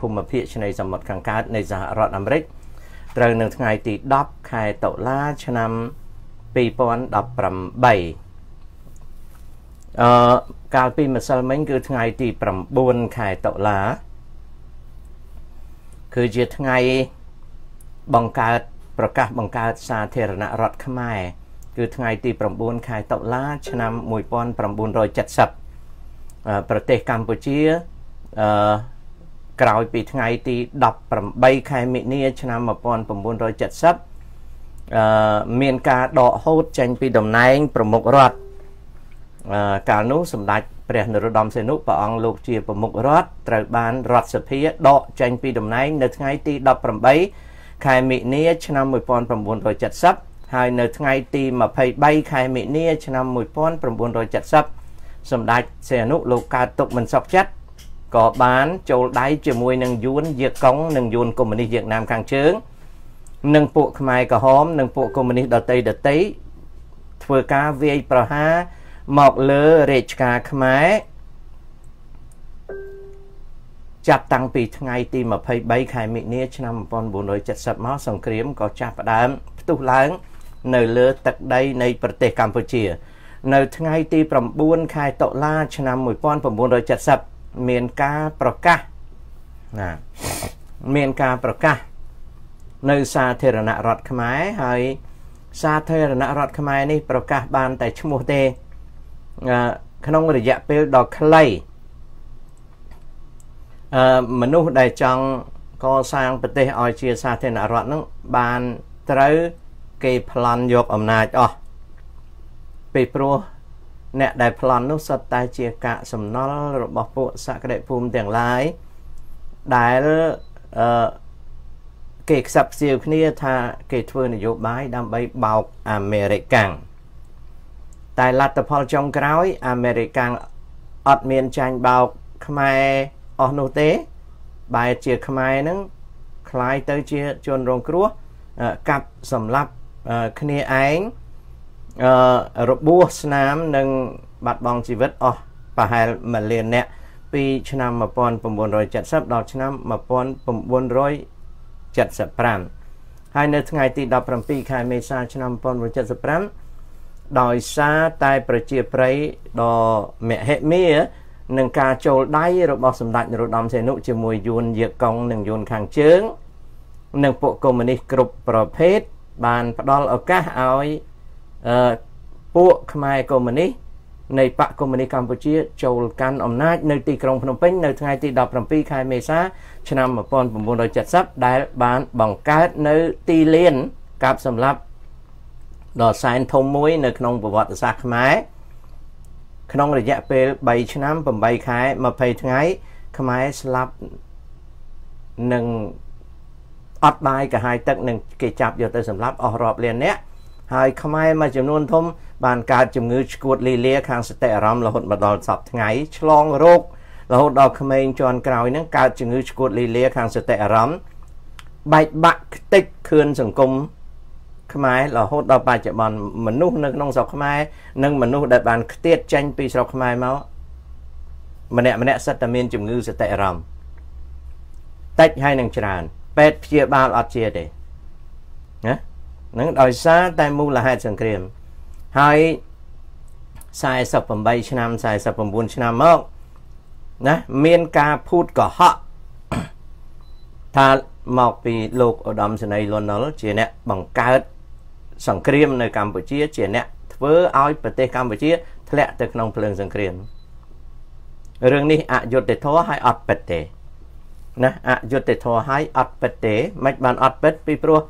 ភូមិភាគឆ្នេរសមុទ្រខាងកើតនៃសហរដ្ឋអាមេរិកត្រូវនៅថ្ងៃទី10ខែតុលាឆ្នាំ2018អឺកាលពីម្សិលមិញគឺថ្ងៃទី9ខែតុលាគឺជាថ្ងៃបង្កើតប្រកាសបង្កើតសាធារណរដ្ឋខ្មែរគឺថ្ងៃទី9ខែតុលាឆ្នាំ1970ប្រទេសកម្ពុជាអឺ ក្រោយពីថ្ងៃទី18ខែមិនិនាឆ្នាំ1970អឺមានការដកហូតចេញពីតំណែងប្រមុខរដ្ឋអឺកាលនោះសម្ដេចព្រះនរោត្តមសីហនុព្រះអង្គលោកជាប្រមុខរដ្ឋត្រូវបានរដ្ឋសភាដកចេញពីតំណែងនៅថ្ងៃទី18ខែមិនិនាឆ្នាំ1970ហើយនៅថ្ងៃទី23ខែមិនិនាឆ្នាំ1970សម្ដេចសីហនុលោកកើតទុកមិនសុខចិត្ត ក៏បានចូលដៃជាមួយនឹងយួនយាកុងនិងយួនកុម្មុយនីសវៀតណាមខាងជើងនិងពួកខ្មែរក្រហមនិងពួកកុម្មុយនីសដតីដតីធ្វើការវាយប្រហារមកលើរាជការខ្មែរចាប់តាំងពីថ្ងៃទី23ខែមិនិនាឆ្នាំ1970មកសង្គ្រាមក៏ចាប់ផ្ដើមផ្ទុះឡើង នៅលើទឹកដីនៃប្រទេសកម្ពុជា នៅថ្ងៃទី9ខែតុលាឆ្នាំ1970 មានការប្រកាសណាមានការប្រកាសនៅសាធារណរដ្ឋខ្មែរហើយសាធារណរដ្ឋខ្មែរនេះប្រកាសបានតែឈ្មោះទេក្នុងរយៈពេលដ៏ខ្លីអឺមនុស្សដែលចង់កសាងប្រទេសឲ្យជាសាធារណរដ្ឋនឹងបានត្រូវគេប្លន់យកអំណាចអស់ពីព្រោះ អ្នកដែលប្លន់នោះសុទ្ធតែជាកាកសំណល់របស់ពួកសក្តិភូមិទាំងឡាយដែលអឺគេខ្សឹបខ្សៀវគ្នាថាគេធ្វើនយោបាយដើម្បីបោកអាមេរិកាំងតែលទ្ធផលចុងក្រោយអាមេរិកាំងអត់មានចាញ់បោកខ្មែរអស់នោះទេបែរជាខ្មែរនឹងคล้ายទៅជាជនរងគ្រោះកាប់សម្លាប់គ្នាឯង របួសស្នាមនិងបាត់បង់ជីវិតអស់ប្រហែល1លាននាក់ពីឆ្នាំ1970ដល់ឆ្នាំ1975ហើយនៅថ្ងៃទី17ខែមេសាឆ្នាំ1975ដោយសារតែប្រជាប្រិយដ៏មហិមានឹងការចូលដៃរបស់សម្ដេចនរោត្តមសីហនុជាមួយយួនយាកុងនិងយួនខាងជើងនិងពួកកុម្មុយនីសគ្រប់ប្រភេទបានផ្ដល់ឱកាសឲ្យអឺ ពួកខ្មែរកុម្មុយនីសនៃបកកុម្មុយនីសកម្ពុជា ចូលកាន់អំណាចនៅទីក្រុងភ្នំពេញនៅថ្ងៃទី17ខែមេសាឆ្នាំ1970ដែលបានបង្កើតនៅទីលានកាប់សម្លាប់ដ៏សែនធំមួយនៅក្នុងប្រវត្តិសាស្ត្រខ្មែរក្នុងរយៈពេល3ឆ្នាំ8ខែ20ថ្ងៃខ្មែរស្លាប់នឹងអត់បាយកាហាយទឹកនឹងគេចាប់យកទៅសម្លាប់អស់រាប់លាននាក់ ហើយខ្មែរមួយចំនួនធំបានកើតជំងឺឆ្កួតលីលាខាងសតិអារម្មណ៍រហូតមកដល់សពថ្ងៃឆ្លងរោគរហូតដល់ក្មេងជាន់ក្រោយហ្នឹងកើតជំងឺឆ្កួតលីលាខាងសតិអារម្មណ៍បែកបាក់ខ្ទេចខឿនសង្គមខ្មែររហូតដល់បច្ចុប្បន្នមនុស្សនៅក្នុងស្រុកខ្មែរនិងមនុស្សដែលបានខ្ទាតចេញពីស្រុកខ្មែរមកម្នាក់ម្នាក់សិតតែមានជំងឺសតិអារម្មណ៍តិចហើយនឹងច្រើនពេទ្យព្យាបាលអត់ជាទេណា នឹងដោយសារតែមូលហេតុសង្គ្រាមហើយ48ឆ្នាំ49ឆ្នាំមកណាមានការភូតកុហកថាមកពីលោកឧត្តមសេនីយ៍លន់នល់ជាអ្នកបង្កើតសង្គ្រាមនៅកម្ពុជាជាអ្នកធ្វើឲ្យប្រទេសកម្ពុជាធ្លាក់ទៅក្នុងភ្លើងសង្គ្រាមរឿងនេះអយុត្តិធម៌ហើយអត់ពិតទេណាអយុត្តិធម៌ហើយអត់ពិតទេមិនបានអត់ពិតពីព្រោះ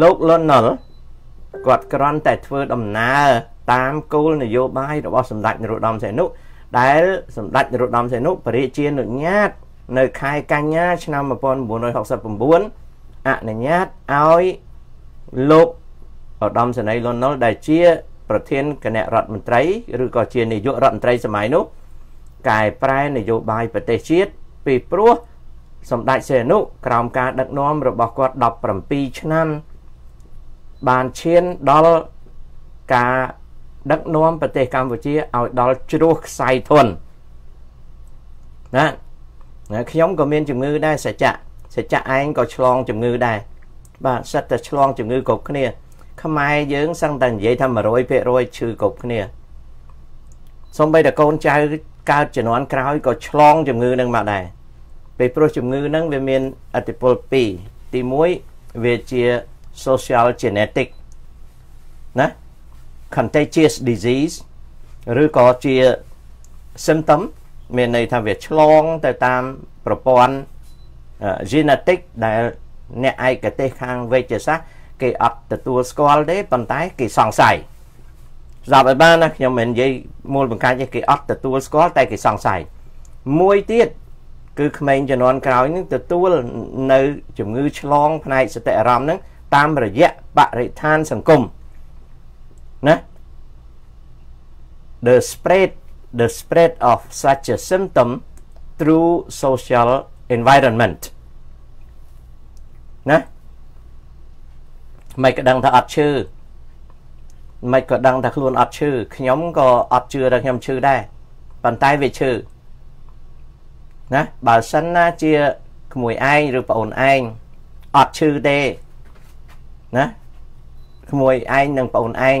លោកលន់ណុលគាត់គ្រាន់តែធ្វើដំណើរតាមគោលនយោបាយរបស់សម្ដេចនរោត្តមសីហនុដែលសម្ដេចនរោត្តមសីហនុបរិជានុញ្ញាត នៅខែកញ្ញា ឆ្នាំ1969អនុញ្ញាតឲ្យលោកឧត្តមសេនីយ៍លន់ណុលដែលជា ប្រធានគណៈរដ្ឋមន្ត្រីឬក៏ជានាយករដ្ឋមន្ត្រីសម័យនោះកែប្រែនយោបាយប្រទេសជាតិពីព្រោះសម្ដេចសីហនុក្រោមការដឹកនាំរបស់គាត់17ឆ្នាំ បានឈានដល់ការដឹកនាំប្រទេសកម្ពុជាឲ្យដល់ជ្រោះខ្សែធនណាណាខ្ញុំក៏មានជំងឺដែរសច្ចៈសច្ចៈឯងក៏ឆ្លងជំងឺដែរបាទសិតតែឆ្លងជំងឺគ្រប់គ្នា ខ្មែរយើងសឹងតែនិយាយថា100%ឈឺគ្រប់គ្នាសំបីតែកូនចៅកើតជំនាន់ក្រោយក៏ឆ្លងជំងឺនឹងមកដែរពេលព្រោះជំងឺហ្នឹងវាមានអតិពល2ទី1វាជា social genetic ណា contagious disease ឬក៏ជា symptom មានន័យថាវាឆ្លងទៅតាមប្រព័ន្ធ genetic ដែលអ្នកឯកទេសខាងវេជ្ជសាស្ត្រគេអត់ទទួលស្គាល់ទេប៉ុន្តែគេសង្ស័យស្ដាប់ឲ្យបានណាខ្ញុំមិននិយាយមូលបង្កាច់ទេគេអត់ទទួលស្គាល់តែគេសង្ស័យមួយទៀតគឺក្មេងជំនាន់ក្រោយនឹងទទួលនៅជំងឺឆ្លងផ្នែកសតិអារម្មណ៍នឹង តាមរយៈបរិស្ថានសង្គមណា the spread the spread of such a symptom through social environment ណាមិនក៏ដឹងថាអត់ឈឺមិនក៏ដឹងថាខ្លួនអត់ឈឺខ្ញុំក៏អត់ជឿថាខ្ញុំឈឺដែរប៉ុន្តែវាឈឺណាបើសិនណាជាក្មួយឯងឬប្អូនឯងអត់ឈឺទេ ណាក្មួយឯងនិងប្អូនឯង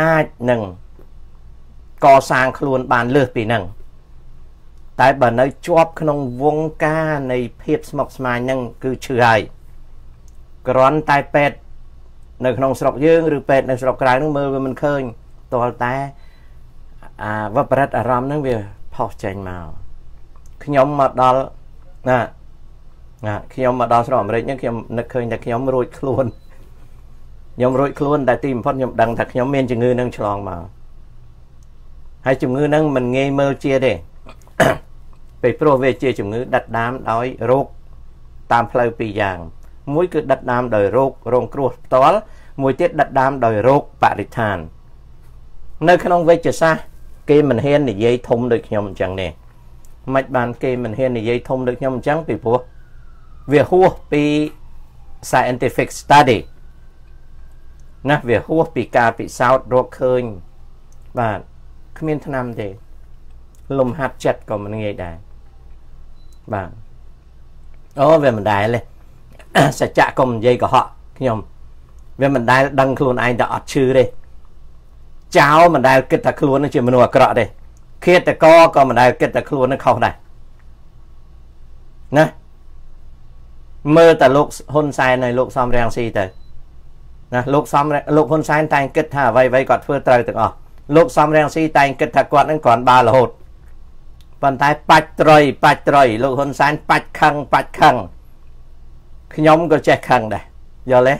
អាចនឹងកសាងខ្លួនបានលើសពីនឹងតែបើនៅជាប់ក្នុងវងការនៃភាពស្មុគស្មាញនឹងគឺឈឺហើយគ្រាន់តែពេទ្យនៅក្នុងស្រុកយើងឬពេទ្យនៅស្រុកក្រៅនឹងមើលវាមិនឃើញតលតែអាវបរិតអារម្មណ៍នឹងវាផុសចេញមកខ្ញុំមកដល់ណា ណាខ្ញុំមកដល់ស្រុកអាមេរិកហ្នឹងខ្ញុំនឹកឃើញតែខ្ញុំរួចខ្លួនខ្ញុំរួចខ្លួនតែទីបំផុតខ្ញុំដឹងថាខ្ញុំមានជំងឺនឹងឆ្លងមកហើយជំងឺនឹងមិនងាយមើលជាទេពេលព្រោះវាជាជំងឺដិតដាមដោយរោគតាមផ្លូវពីរយ៉ាង មួយគឺដិតដាមដោយរោគរងគ្រោះផ្ទាល់មួយទៀតដិតដាមដោយរោគបរិស្ថាន នៅក្នុងវិជ្ជសាស្ត្រគេមិនហ៊ាននិយាយធំដូចខ្ញុំអញ្ចឹងទេមិនបានគេមិនហ៊ាននិយាយធំដូចខ្ញុំអញ្ចឹងពីព្រោះ វាហួសពី scientific study ណាវាហួសពីការពិសោធន៍រកឃើញបាទគ្មានឆ្នាំទេ លំហាត់ចិត្តក៏មិនងាយដែរបាទអូវាមិនដែលទេសច្ចៈកុំនិយាយកុហកខ្ញុំ វាមិនដែលដឹងខ្លួនឯងតែអត់ឈឺទេចោលមិនដែលគិតថាខ្លួននឹងជាមនុស្សអាក្រក់ទេឃាតកក៏មិនដែលគិតថាខ្លួននឹងខុសដែរណា មើលតែលោកហ៊ុនសែនហើយលោកសំរៀងស៊ីទៅណាលោកសំលោកហ៊ុនសែនតែងគិតថាអ្វីអ្វីគាត់ធ្វើត្រូវទាំងអស់លោកសំរៀងស៊ីតែងគិតថាគាត់នឹងគ្រាន់បើរហូតប៉ុន្តែបាច់ត្រុយបាច់ត្រុយលោកហ៊ុនសែនបាច់ខឹងបាច់ខឹងខ្ញុំក៏ចេះខឹងដែរយល់ទេ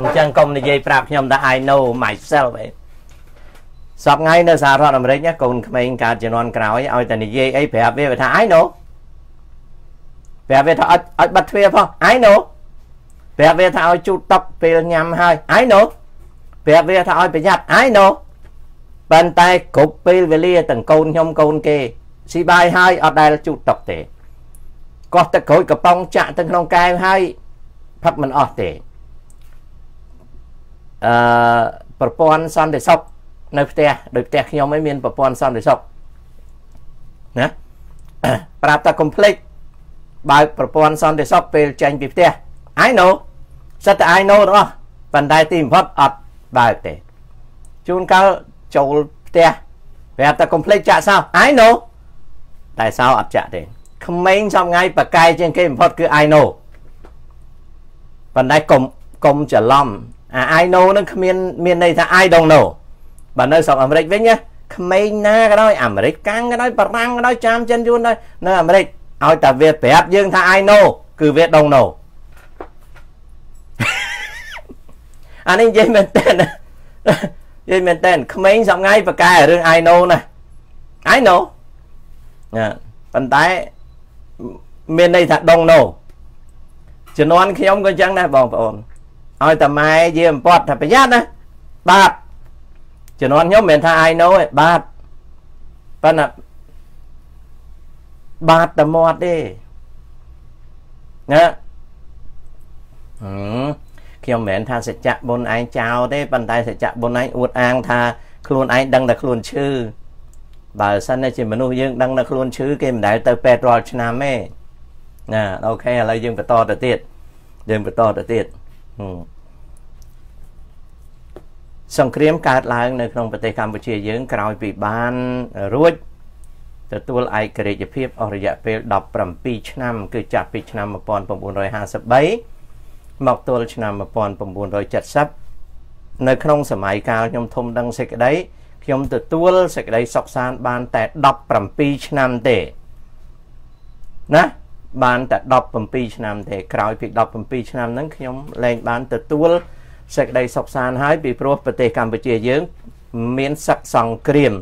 អញ្ចឹងកុំនិយាយប្រាប់ខ្ញុំថា I know myself ឯងសពថ្ងៃនៅសហរដ្ឋអាមេរិកកូនក្មេងកើតជំនាន់ក្រោយឲ្យតែនិយាយអីប្រាប់វាថា I know ប្រាប់វាថាអត់អត់បិទទ្វារផង I know ប្រាប់វាថាឲ្យជូតតុកពេលញ៉ាំហើយ I know ប្រាប់វាថាឲ្យប្រយ័ត្ន I know ប៉ុន្តែគ្រប់ពេលវេលាទាំងកូនខ្ញុំកូនគេស៊ីបាយហើយអត់ដែលជូតតុកទេកោះទឹកក្រូចកំប៉ុងចាក់ទៅក្នុងកែវហើយផឹកមិនអស់ទេអឺប្រព័ន្ធសន្តិសុខនៅផ្ទះដោយផ្ទះខ្ញុំឯងមានប្រព័ន្ធសន្តិសុខណាប្រាប់តែកុំភ្លេច បើកប្រព័ន្ធសន្តិសុខពេលចេញពីផ្ទះ I know សិតតែ I know ទាំងអស់ប៉ុន្តែទីបំផុតអត់បើកទេជួនកាលចូលផ្ទះប្រាប់តែកុំភ្លេចចាក់សោ I know តែសោអត់ចាក់ទេក្មេងសំថ្ងៃបកកាយជាងគេបំផុតគឺ I know ប៉ុន្តែកុំកុំច្រឡំអា I know នឹងគ្មានមានន័យថា I don't know បើនៅស្រុកអាមេរិកវិញណាក្មេងណាក៏ដោយអាមេរិកកាំងក៏ដោយបារាំងក៏ដោយចាមចិនយួនដោយនៅអាមេរិក ឲ្យតែវាប្រាប់យើងថា I know គឺវា don't know អានេះនិយាយមែនតើនិយាយមែនតើក្មេងសប្ងៃបកែរឿង I know ណា I know ណាប៉ុន្តែមានន័យថា don't know ជំនាន់ខ្ញុំក៏អញ្ចឹងដែរបងប្អូនឲ្យតែម៉ែយាមពត់ថាប្រយ័ត្នណាបាទជំនាន់ខ្ញុំមិនមែនថា I know ទេបាទប៉ុន្តែ បាទតែមាត់ទេណាហឹមខ្ញុំមិនមែនថាសច្ចៈបុណ្យឯងចោលទេប៉ុន្តែសច្ចៈបុណ្យឯងអួតអាងថាខ្លួនឯងដឹងតែខ្លួនឈឺបើសិនជាមនុស្សយើងដឹងនៅខ្លួនឈឺគេមិនដែលទៅពេទ្យរាល់ឆ្នាំទេណាអូខេឥឡូវយើងបន្តទៅទៀតយើងបន្តទៅទៀតសង្គ្រាមកើតឡើងនៅក្នុងប្រទេសកម្ពុជាយើងក្រោយពីបានរួច ទទួលឯករាជ្យភាពអស់រយៈពេល17ឆ្នាំ គឺចាប់ពីឆ្នាំ1953មកទល់ឆ្នាំ1970នៅក្នុងសម័យកាលខ្ញុំធំដឹងសេចក្តីខ្ញុំទទួលសេចក្តីសុខសាន្តបានតែ17ឆ្នាំទេណាបានតែ17ឆ្នាំទេក្រោយពី17ឆ្នាំហ្នឹងខ្ញុំលែងបានទទួលសេចក្តីសុខសាន្តហើយពីព្រោះប្រទេសកម្ពុជាយើង មានសឹកសង្គ្រាម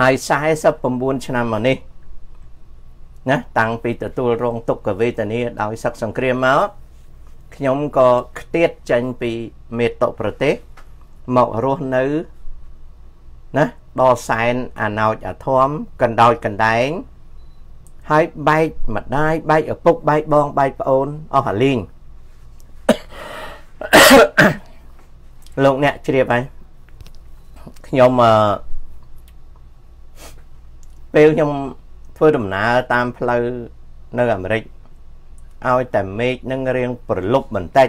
ហើយ49ឆ្នាំមកនេះណាតាំងពីទទួលរងទុក្ខវេទនាដោយសឹកសង្គ្រាមមកខ្ញុំក៏ខ្ទាតចេញពីមេតុប្រទេសមករស់នៅណាដល់សែនអាណោចអាធំកណ្ដោចកណ្ដែងហើយបែកម្ដាយបែកឪពុកបែកបងបែកប្អូនអស់អាលីងលោកអ្នកជ្រាបហើយខ្ញុំអឺ ពេលខ្ញុំធ្វើដំណើរតាមផ្លូវនៅអាមេរិកឲ្យតែមេឃនឹងរៀងប្រលប់បន្តិច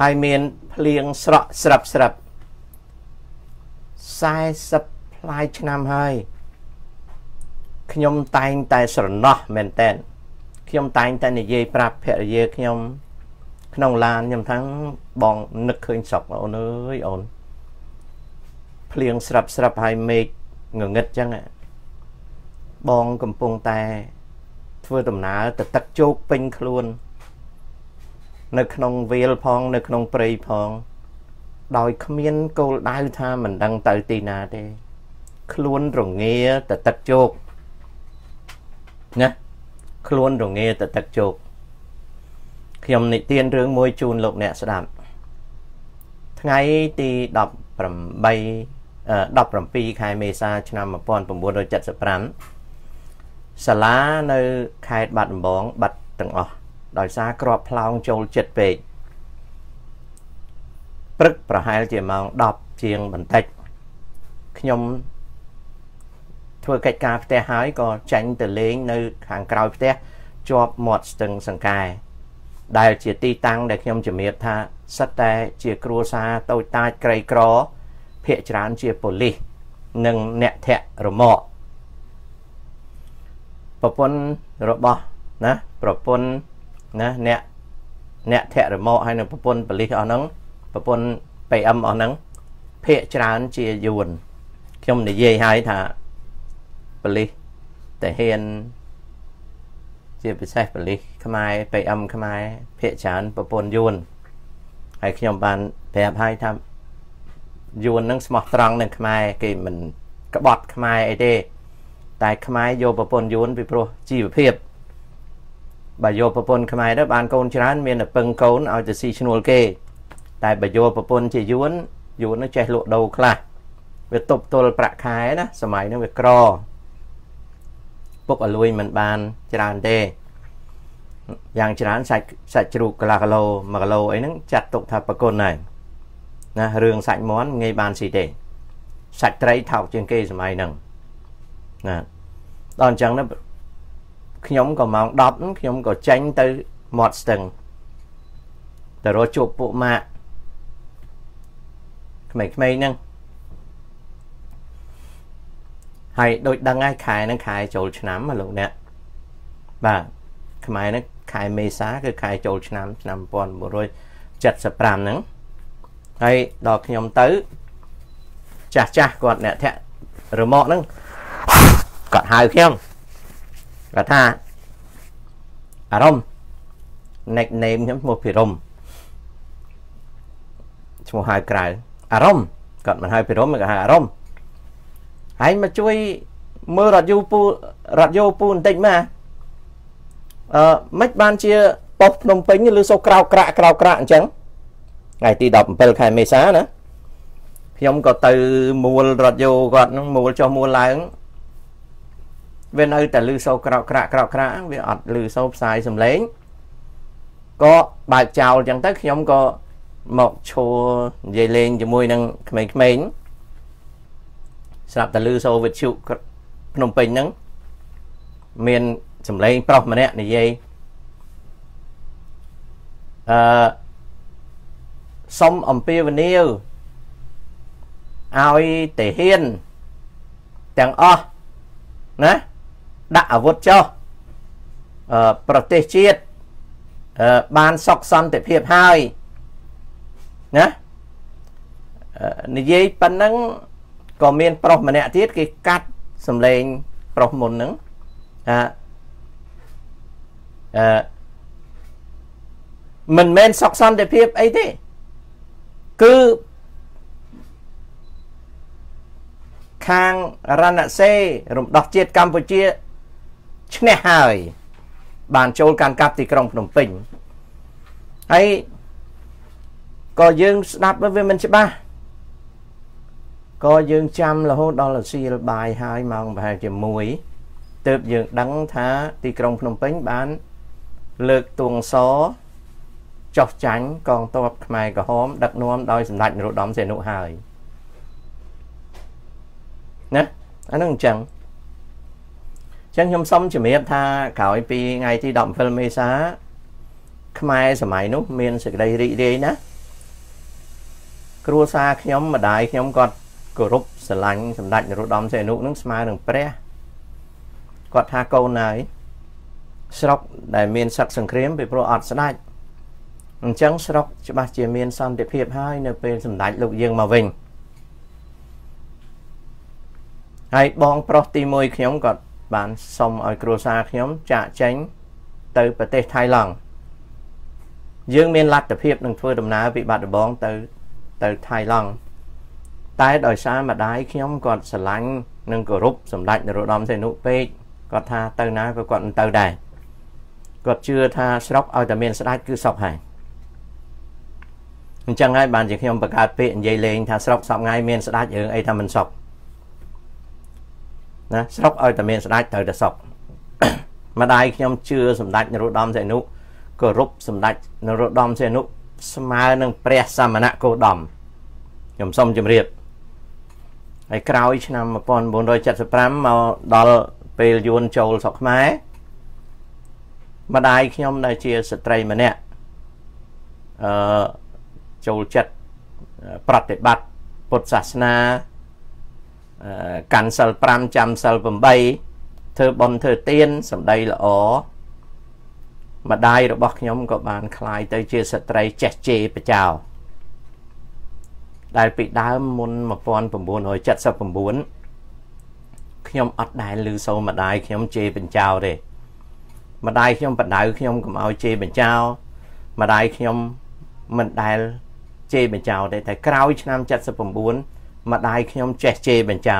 ហើយមានភ្លៀងស្រក់ស្រាប់ស្រាប់40ផ្លាយឆ្នាំហើយខ្ញុំតែងតែស្រណោះមែនតែនខ្ញុំតែងតែនិយាយប្រាប់ភរិយាខ្ញុំ ក្នុងឡានខ្ញុំថាបងនឹកឃើញស្រុកអូនអើយអូនភ្លៀងស្រាប់ស្រាប់ហើយមេឃងងឹតចឹង បងកំពុងតែ ធ្វើដំណើរទៅទឹកជោកពេញខ្លួន នៅក្នុងវាលផង នៅក្នុងព្រៃផង ដោយគ្មានគោលដៅថាមិនដឹងទៅទីណាទេ ខ្លួនរងាទៅទឹកជោកណាខ្លួនរងាទៅទឹកជោកខ្ញុំនិទានរឿងមួយជូនលោកអ្នកស្ដាប់ថ្ងៃទី18 17ខែមេសាឆ្នាំ1975 សាលានៅខេត្តបាត់ដំបងបាត់ទាំងអស់ដោយសារក្របផ្លោងចូលចិត្តពេកព្រឹកប្រហែលជាម៉ោង10ជាងបន្តិចខ្ញុំធ្វើកិច្ចការផ្ទះហើយក៏ចាញ់ទៅលេងនៅ ខាងក្រោយផ្ទះជាប់មាត់ស្ទឹងសង្កែដែលជាទីតាំងដែលខ្ញុំជំរាបថាសិតតែជាគ្រួសារតូចតាចក្រីក្រ ភាកច្រើនជាប៉ូលីសនិងអ្នកធាក់រមាក់ ប្រពន្ធរបស់ណាប្រពន្ធណាអ្នកអ្នកធាក់រមាក់ហើយនៅប្រពន្ធបលិសអស់ហ្នឹងប្រពន្ធ PM អស់ហ្នឹងភាកច្រើនជាយួនខ្ញុំនិយាយឲ្យថាបលិសតាហ៊ានជាពិសេសបលិសខ្មែរ PM ខ្មែរភាកច្រើនប្រពន្ធយួនហើយខ្ញុំបានប្រាប់ឲ្យថាយួននឹងស្មោះត្រង់នឹងខ្មែរគេមិនក្បត់ខ្មែរអីទេ តែខ្មែរយកប្រពន្ធយួនពីព្រោះជីវភាពបើយកប្រពន្ធខ្មែរទៅបានកូនច្រើនមានតែពឹងកូនឲ្យទៅស៊ីឈ្នួលគេ តែបើយកប្រពន្ធជាយួនយួននឹងចេះលក់ដូរខ្លះវាទប់ទល់ប្រាក់ខែណាសម័យហ្នឹងវាក្រពុកអលួយមិនបានច្រើនទេយ៉ាងច្រើនសាច់សាច់ជ្រូកកន្លះគីឡូ1គីឡូអីហ្នឹងចាត់ទុកថាប្រគុណហើយណារឿងសាច់មាន់ងាយបានស៊ីទេសាច់ត្រីថោកជាងគេសម័យហ្នឹង ណាដល់អញ្ចឹងណាខ្ញុំក៏ម៉ោង10ខ្ញុំក៏ចេញទៅមាត់ស្ទឹងទៅរកជួបពួកម៉ាក់ក្មេងៗហ្នឹងហើយដូចដឹងហើយខែហ្នឹងខែចូលឆ្នាំលោកអ្នកបាទខ្មែរហ្នឹងខែមេសាគឺខែចូលឆ្នាំឆ្នាំ1975ហ្នឹងហើយដល់ខ្ញុំទៅចាស់ចាស់គាត់អ្នកធាក់រមាក់ហ្នឹង គាត់ហៅខ្ញុំគាត់ថាអារម្មណ៍ nickname ខ្ញុំឈ្មោះភិរមឈ្មោះហៅក្រៅអារម្មណ៍គាត់មិនហៅភិរមគាត់ហៅអារម្មណ៍ហើយមកជួយមើលរ៉ាឌីយូពូរ៉ាឌីយូពូបន្តិចមកអឺមិនបានជាប៉ុស្ភ្នំពេញឬសូក្រៅក្រាក់ក្រៅក្រាក់អញ្ចឹងថ្ងៃទី17ខែមេសាណាខ្ញុំក៏ទៅមួលរ៉ាឌីយូគាត់នឹងមួលចុះមួលឡើង វានៅតែលឺសូរក្រោកក្រាក់ក្រោកក្រាក់វាអត់លឺសូរផ្សាយសំឡេងក៏បើកចោលអញ្ចឹងទៅខ្ញុំក៏មកឈរនិយាយលេងជាមួយនឹងក្មេងៗស្រាប់តែលឺសូវិទ្យុភ្នំពេញហ្នឹងមានសម្លេងប្រុសម្នាក់និយាយអឺសុំអំពាវនាវឲ្យទាហានទាំងអស់ណា ដាក់អាវុធចុះអឺប្រទេសជាតិអឺបានសុខសន្តិភាពហើយណានិយាយប៉ុណ្ណឹងក៏មាន ប្រុសម្នាក់ទៀតគេកាត់សំឡេងប្រុសមុនហ្នឹងថាអឺមិនមែនសុខសន្តិភាពអីទេគឺខាងរណសេរំដោះជាតិកម្ពុជា ឈ្នះហើយ បានចូលកាន់កាប់ទីក្រុងភ្នំពេញហើយក៏យើងស្ដាប់វាមិនច្បាស់ក៏យើងចាំរហូតដល់សៀលបាយហើយម៉ោងប្រហែលជា1ទើបយើងដឹងថាទីក្រុងភ្នំពេញបាន លើកទួងសចោះចាញ់កងទ័ពខ្មែរក្រហម ដឹកនាំដោយសម្ដេចនរោត្តមសីហនុហើយណាអានឹងអញ្ចឹងអញ្ចឹងខ្ញុំសូមជំរាបថាក្រោយពីថ្ងៃទី17មេសាខ្មែរសម័យនោះមានសេចក្តីរីករាយណាគ្រួសារខ្ញុំម្ដាយខ្ញុំគាត់គោរពស្រឡាញ់សម្ដេចនរោត្តមសីហនុនឹងស្មើនឹងព្រះគាត់ថាកូនហើយស្រុកដែលមានសឹកសង្គ្រាមពីព្រោះអត់ស្ដាច់អញ្ចឹងស្រុកច្បាស់ជាមានសន្តិភាពហើយនៅពេលសម្ដេចលោកយើងមកវិញហើយបងប្រុសទី1ខ្ញុំក៏ បានសុំឲ្យគ្រួសារខ្ញុំចាក់ចេញទៅប្រទេសថៃឡង់យើងមានលទ្ធភាពនឹងធ្វើដំណើរពីបាត់ដំបងទៅទៅថៃឡង់តែដោយសារម្ដាយខ្ញុំគាត់ស្រឡាញ់និងគោរពសម្ដេចនរោត្តមសីហនុពេកគាត់ថាទៅណាក៏គាត់មិនទៅដែរគាត់ជឿថាស្រុកឲ្យតែមានស្ដេចគឺសុខហើយអញ្ចឹងហើយបានជាខ្ញុំបង្កើតពាក្យនិយាយលេងថាស្រុកសពថ្ងៃមានស្ដេចរឿងអីថាមិនសុខ ណាស្រុកឲ្យតែមានស្ដេចត្រូវតែសុខម្ដាយខ្ញុំជឿសម្ដេចនរោត្តមសីហនុគោរពសម្ដេចនរោត្តមសីហនុស្មើនឹងព្រះសមណគោតមខ្ញុំសូមជម្រាបហើយក្រោយឆ្នាំ1975មកដល់ពេលយួនចូលស្រុកខ្មែរម្ដាយខ្ញុំដែលជាស្ត្រីម្នាក់អឺចូលចិត្តប្រតិបត្តិពុទ្ធសាសនា កាន់សិល5ចាំសិល8ធ្វើបុណ្យធ្វើទានសម្ដីល្អម្ដាយរបស់ខ្ញុំក៏បានคลายទៅជាស្ត្រីចេះជេរបចោដែលពីដើមមុន1979ខ្ញុំអត់ដែលឮសូរម្ដាយខ្ញុំជេរបញ្ចោទេម្ដាយខ្ញុំបដៅខ្ញុំកុំឲ្យជេរបញ្ចោម្ដាយខ្ញុំមិនដែលជេរបញ្ចោទេតែក្រោយឆ្នាំ79 ម្ដាយខ្ញុំចេះជេរបញ្ចោ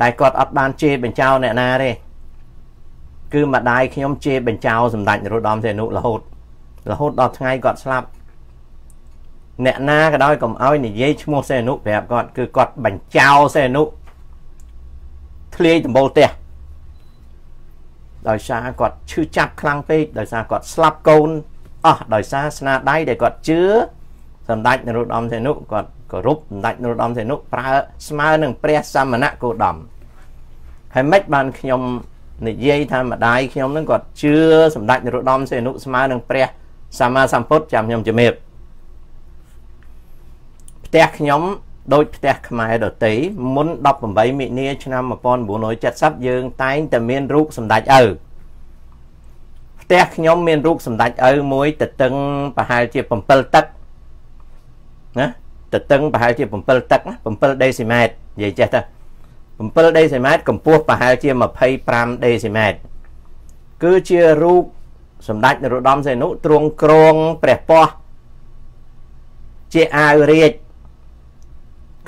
តែគាត់អត់បានជេរបញ្ចោអ្នកណាទេគឺម្ដាយខ្ញុំជេរបញ្ចោសម្ដេចនរោត្តមសីហនុរហូតរហូតដល់ថ្ងៃគាត់ស្លាប់អ្នកណាក៏ដោយកុំឲ្យនិយាយឈ្មោះសេនុប្រាប់គាត់គឺគាត់បញ្ចោសេនុធ្លាយដំបូលផ្ទះដោយសារគាត់ឈឺចាប់ខ្លាំងពេកដោយសារគាត់ស្លាប់កូនអស់ដោយសារស្នាដៃដែលគាត់ជឿសម្ដេចនរោត្តមសីហនុគាត់ គោរពសម្ដេចនរោត្តមសីហនុប្រើស្មើនឹងព្រះសមណគោតមហើយមិនបានខ្ញុំនិយាយថាម្ដាយខ្ញុំនឹងគាត់ជឿសម្ដេចនរោត្តមសីហនុស្មើនឹងព្រះសម្មាសម្ពុទ្ធចាំខ្ញុំជំរាបផ្ទះខ្ញុំដូចផ្ទះខ្មែរដតីមុន18មិនិនាឆ្នាំ1970យើងតែងតែមានរូបសម្ដេចឪផ្ទះខ្ញុំមានរូបសម្ដេចឪមួយតតឹងប្រហែលជា7ទឹកណា តតឹងប្រហែលជា7ទឹក7ដេស៊ីម៉ែត្រនិយាយចេះទៅ7ដេស៊ីម៉ែត្រកម្ពស់ប្រហែលជា25ដេស៊ីម៉ែត្រគឺជារូបសម្ដេចនរោត្តមសីហនុទ្រង់ក្រងព្រះពស្ត្រជាអាវរាជ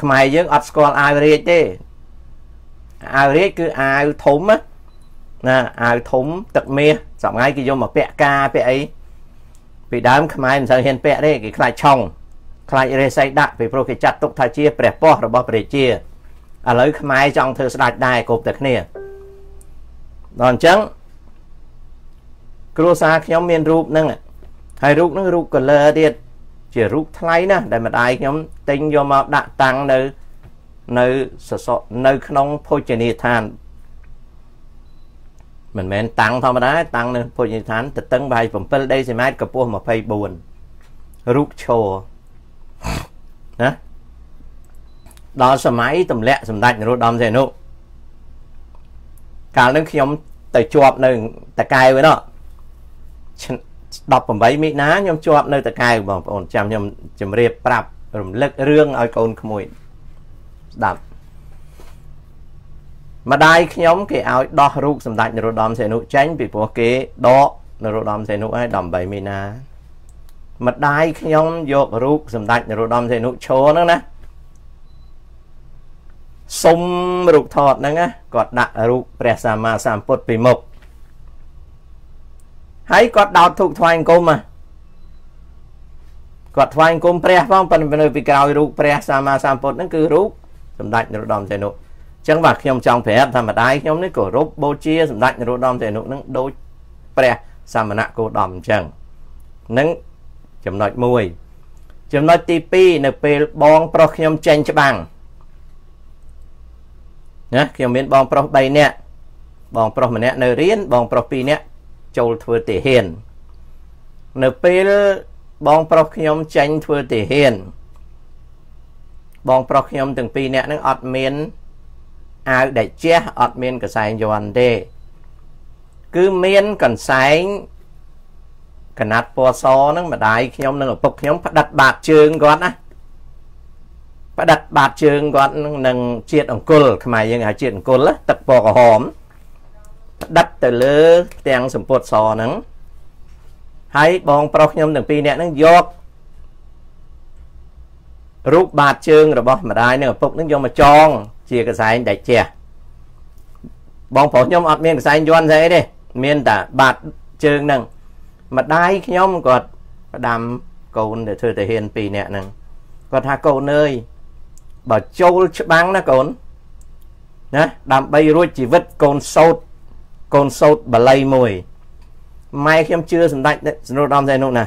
ខ្មែរយើងអត់ស្គាល់អាវរាជទេអាវរាជគឺអាវធំណាអាវធំទឹកមាសសម្ងាយគេយកមកពាក់ការពាក់អីពីដើមខ្មែរមិនសូវហ៊ានពាក់ទេគេខ្លាចឆុង ខ្លាចរេស័យដាក់ពីព្រោះគេចាត់ទុកថាជាព្រះពស្ត្ររបស់ព្រះជាឥឡូវខ្មែរចង់ធ្វើស្ដេចដែរគ្រប់តែគ្នាដល់អញ្ចឹងគ្រួសារខ្ញុំមានរូបហ្នឹងហើយរូបហ្នឹងរូប color ទៀតជារូបថ្លៃណាស់ដែលម្ដាយខ្ញុំទិញយកមកដាក់តាំងនៅនៅសសនៅក្នុងភោជនីយដ្ឋានមិនមែនតាំងធម្មតាតាំងនៅភោជនីយដ្ឋានទៅតឹងប្រហែល7ដេស៊ីម៉ែត្រកម្ពស់24រូបឈរ ណាដល់សម័យទម្លាក់សម្ដេចនរោត្តមសីហនុកាលនឹងខ្ញុំទៅជាប់នៅតកែវឯណោះ18មិនិនាខ្ញុំជាប់នៅតកែវបងប្អូនចាំខ្ញុំជម្រាបប្រាប់រំលឹករឿងឲ្យកូនក្មួយស្ដាប់ម្ដាយខ្ញុំគេឲ្យដោះរូបសម្ដេចនរោត្តមសីហនុចេញពីព្រោះគេដកនរោត្តមសីហនុឲ្យ18មីនា ម្ដាយខ្ញុំយករូបសម្ដេចនរោត្តមសីហនុឈរហ្នឹងណាសុំរូបថតហ្នឹងណាគាត់ដាក់រូបព្រះសម្មាសម្ពុទ្ធពីមុខហើយគាត់ដោតធូបថ្វាយអង្គមណាគាត់ថ្វាយអង្គមព្រះផងប៉ុន្តែនៅពីក្រោយរូបព្រះសម្មាសម្ពុទ្ធហ្នឹងគឺរូបសម្ដេចនរោត្តមសីហនុចឹងបាទខ្ញុំចង់ប្រាប់ថាម្ដាយខ្ញុំនេះគោរពបូជាសម្ដេចនរោត្តមសីហនុនឹងដូចព្រះសមណគោតមអញ្ចឹងនឹង ចំណុច1ចំណុចទី2នៅពេលបងប្រុសខ្ញុំចេញច្បាំងណាខ្ញុំមានបងប្រុស3នាក់បងប្រុសម្នាក់នៅរៀនបងប្រុស2នាក់ចូលធ្វើទាហាន នៅពេលបងប្រុសខ្ញុំចេញធ្វើទាហាន បងប្រុសខ្ញុំទាំងពីរនាក់ហ្នឹងអត់មានអាវដែលជះអត់មានកសែងយន់ទេ គឺមានកន្សែង កណាត់ពណ៌សហ្នឹងម្ដាយខ្ញុំនិងឪពុកខ្ញុំផ្ដិតបាតជើងគាត់ណាផ្ដិតបាតជើងគាត់នឹងជាតិអង្គុលខ្មែរយើងហៅជាតិអង្គុលទឹកពណ៌ក្រហមផ្ដិតទៅលើផ្ទាំងសម្ពុតសហ្នឹងហើយបងប្រុសខ្ញុំទាំងពីរនាក់ហ្នឹងយករូបបាតជើងរបស់ម្ដាយនិងឪពុកនឹងយកមកចង ជាកសែងដាច់ជះបងប្រុសខ្ញុំអត់មានកសែងយន់ស្អីទេមានតែបាតជើងហ្នឹង ម្ដាយខ្ញុំគាត់ផ្ដាំកូនដែលធ្វើតាហ៊ាន2នាក់ហ្នឹងគាត់ថាកូនអើយបើចូលច្បាំងណាកូនណាដើម្បីរួចជីវិតកូនសោតកូនសោតបល័យមួយម៉ែខ្ញុំជឿសម្ដេចសនុដំសៃនោះណា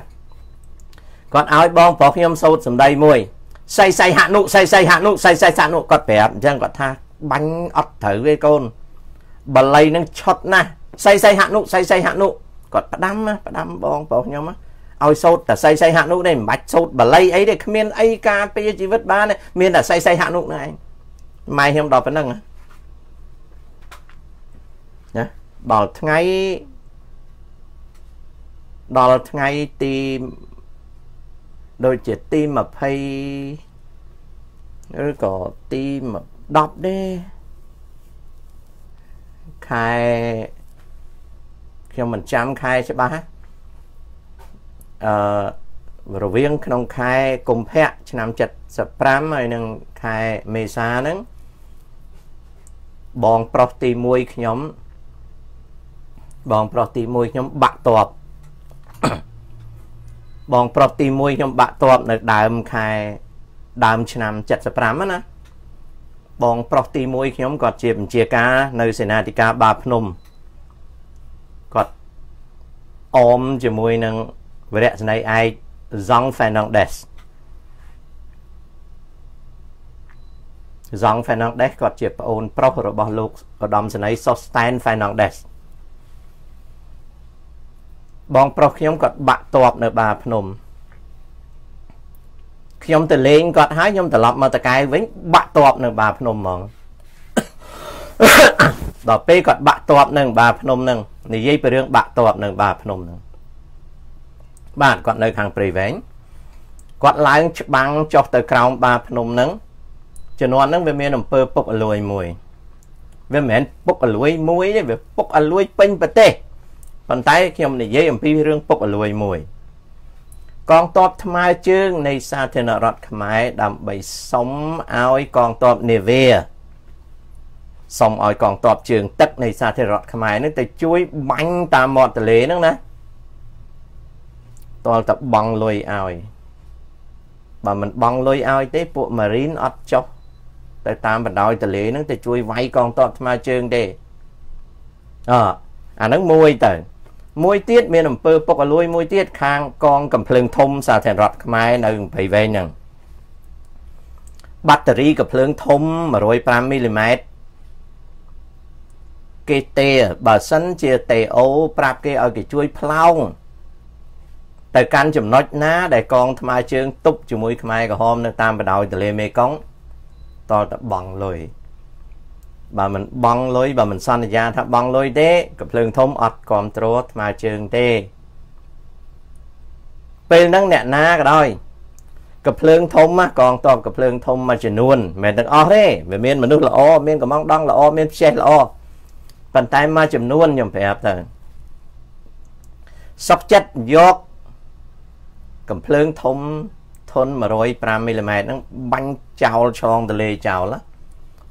គាត់ឲ្យបងប្រុសខ្ញុំសោតសម្ដីមួយសៃសៃហនុសៃសៃហនុសៃសៃសនុគាត់ប្រាប់អញ្ចឹងគាត់ថាបាញ់អត់ត្រូវទេកូនបល័យនឹងឆុតណាស់សៃសៃហនុសៃសៃហនុ គាត់ផ្ដាំផ្ដាំបងប្រុសខ្ញុំឲ្យសោតតែសៃសៃហនុនេះមិនបាច់សោតបល័យអីទេគ្មានអីការពារជីវិតបានមានតែសៃសៃហនុហ្នឹងឯងម៉ែខ្ញុំដល់ប៉ុណ្ណឹងណាដល់ថ្ងៃដល់ថ្ងៃទីដូចជាទី20ឬក៏ទី10ទេខែ ខ្ញុំមិនចាំខែច្បាស់អឺរវាងក្នុងខែកុម្ភៈឆ្នាំ75ហើយនឹងខែមេសាហ្នឹងបងប្រុសទី1ខ្ញុំបងប្រុសទី1ខ្ញុំបាក់តបបងប្រុសទី1ខ្ញុំបាក់តបនៅដើមខែដើមឆ្នាំ75ណាបងប្រុសទី1ខ្ញុំគាត់ជាបញ្ជាការនៅសេនាធិការបាភ្នំ គាត់អមជាមួយនឹងវរៈស្នេហ៍ឯក Zong Fernandez Zong Fernandez គាត់ជាប្អូនប្រុសរបស់លោកឧត្តមសេនីយ៍ Sosten Fernandez បងប្រុសខ្ញុំគាត់បាក់តបនៅបាភ្នំខ្ញុំទៅលេងគាត់ហើយខ្ញុំត្រឡប់មកតកែវិញបាក់តបនៅបាភ្នំហ្មង ដល់ពេលគាត់បាក់តបនៅបាភ្នំហ្នឹងនិយាយពីរឿងបាក់តបនៅបាភ្នំហ្នឹងបាទគាត់នៅខាងព្រៃវែងគាត់ឡើងច្បាំងចុះទៅក្រោមបាភ្នំហ្នឹងជំនាន់ហ្នឹងវាមានអំពើពុកអលួយមួយវាមិនមែនពុកអលួយមួយទេវាពុកអលួយពេញប្រទេសប៉ុន្តែខ្ញុំនិយាយអំពីរឿងពុកអលួយមួយកងទ័ពថ្មើរជើងនៃសាធារណរដ្ឋខ្មែរដើម្បីសុំឲ្យកងទ័ពនាវា សុំឲ្យកងទ័ពជើងទឹកនៃសាធារណរដ្ឋខ្មែរនឹងទៅជួយបាញ់តាមមាត់ទន្លេហ្នឹងណាតលតបង់លុយឲ្យបើមិនបង់លុយឲ្យទេពួកម៉ារីនអត់ចុះទៅតាមបណ្ដោយទន្លេហ្នឹងទៅជួយវាយកងទ័ពថ្មើរជើងទេអអាហ្នឹងមួយទៅមួយទៀតមានអំពើពុកអលួយមួយទៀតខាងកងកំភ្លើងធំសាធារណរដ្ឋខ្មែរនៅព្រៃវែងហ្នឹងបាត់តេរីកំភ្លើងធំ105មីលីម៉ែត្រ គេទេបើសិនជាទេអូប្រាប់គេឲ្យគេជួយផ្លោងទៅកាន់ចំណុចណា ដែលកងថ្មើរជើងទប់ជាមួយខ្មែរក្រហមនៅតាមបណ្ដោយទន្លេមេគង្គតតបង់លុយបើមិនបង់លុយបើមិនសន្យាថាបង់លុយទេកំភ្លើងធំអត់គ្រប់គ្រងថ្មើរជើងទេពេលហ្នឹងអ្នកណាក៏ដោយកភ្លើងធំណាកងតបកភ្លើងធំមួយចំនួនមិនមែនទាំងអស់ទេវាមានមនុស្សល្អមានកំងដងល្អមានផ្ទះល្អ ប៉ុន្តែមួយចំនួនខ្ញុំប្រាប់ទៅសុកចិត្តយកកំភ្លើងធំធន់105មីលីម៉ែត្រហ្នឹងបាញ់ចោលឆ្លងទលេចោល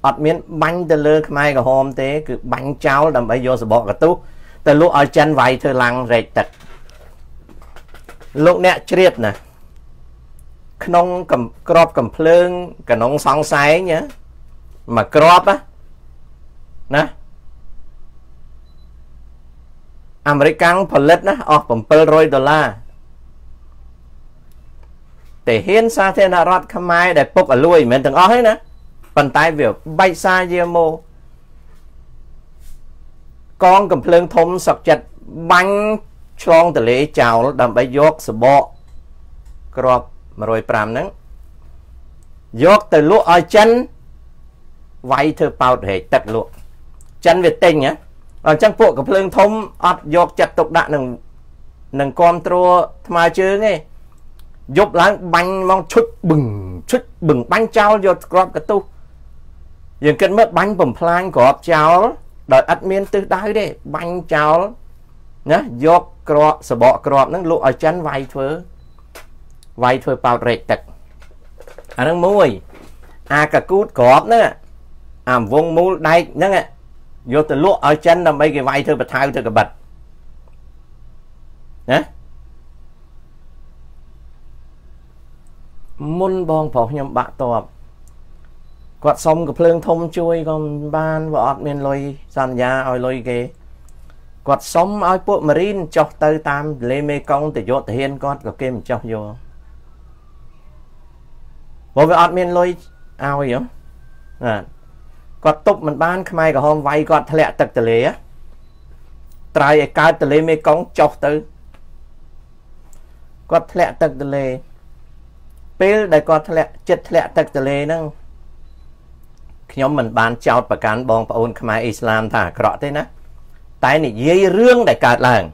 អត់មានបាញ់ទៅលើខ្មែរក្រហមទេ គឺបាញ់ចោលដើម្បីយកសបកកទុះទៅលក់ឲ្យចិនវាយធ្វើឡាំងរែកទឹកលោកអ្នកជ្រាបណាក្នុងក្របកំភ្លើងកណុងសង្សែងមួយក្របណា អាមេរិកាំងផលិតណាអស់700ដុល្លារតែហ៊ានសាធារណរដ្ឋខ្មែរដែលពុកអលួយមិនមែនទាំងអស់ទេណាប៉ុន្តែវាបែកសាយាមកកងកំភ្លើងធំសឹកចិត្តបាញ់ឆ្លងទលេចោលដើម្បីយកសបកក្រប105ហ្នឹងយកទៅលក់ឲ្យចិនវាយធ្វើប៉ោតរែកទឹកលក់ចិនវាទិញហ៎ អញ្ចឹងពួកកំភ្លើងធំអត់យកចិត្តទុកដាក់នឹងនឹងគ្រប់គ្រងថ្មើរជើងទេយប់ឡើងបាញ់មកឈុចបឹងឈុចបឹងបាញ់ចោលយកក្របកទុះយើងគិតមើលបាញ់បំផ្លាញក្របចោលដោយអត់មានទិសដៅទេបាញ់ចោលណាយកក្របសបកក្របហ្នឹងលក់ឲ្យចិនវាយធ្វើវាយធ្វើប៉ោតរែកទឹកអាហ្នឹងមួយអាកកូតក្របហ្នឹងអាវងមូលដែកហ្នឹង យកទៅលក់ឲ្យចិនដើម្បីគេវាយធ្វើបថៅធ្វើកបិតណាមុនបងប្រុសខ្ញុំបាក់តបគាត់សុំកភ្លើងធំជួយក៏មិនបានវាអត់មានលុយសន្យាឲ្យលុយគេគាត់សុំឲ្យពួកម៉ារីនចុះទៅតាមទន្លេមេគង្គទៅយកទាហានគាត់ក៏គេមិនចុះយកព្រោះវាអត់មានលុយឲ្យហ៎បាទ គាត់ទប់មិនបានខ្មែរក្រហមវាយគាត់ធ្លាក់ទឹកទន្លេត្រាយឲ្យកើតទន្លេមេគង្គចុះទៅគាត់ធ្លាក់ទឹកទន្លេពេលដែលគាត់ធ្លាក់ចិត្តធ្លាក់ទឹកទន្លេហ្នឹងខ្ញុំមិនបានចោទប្រកាន់បងប្អូនខ្មែរអ៊ីស្លាមថាអាក្រក់ទេណាតែនិយាយរឿងដែលកើតឡើង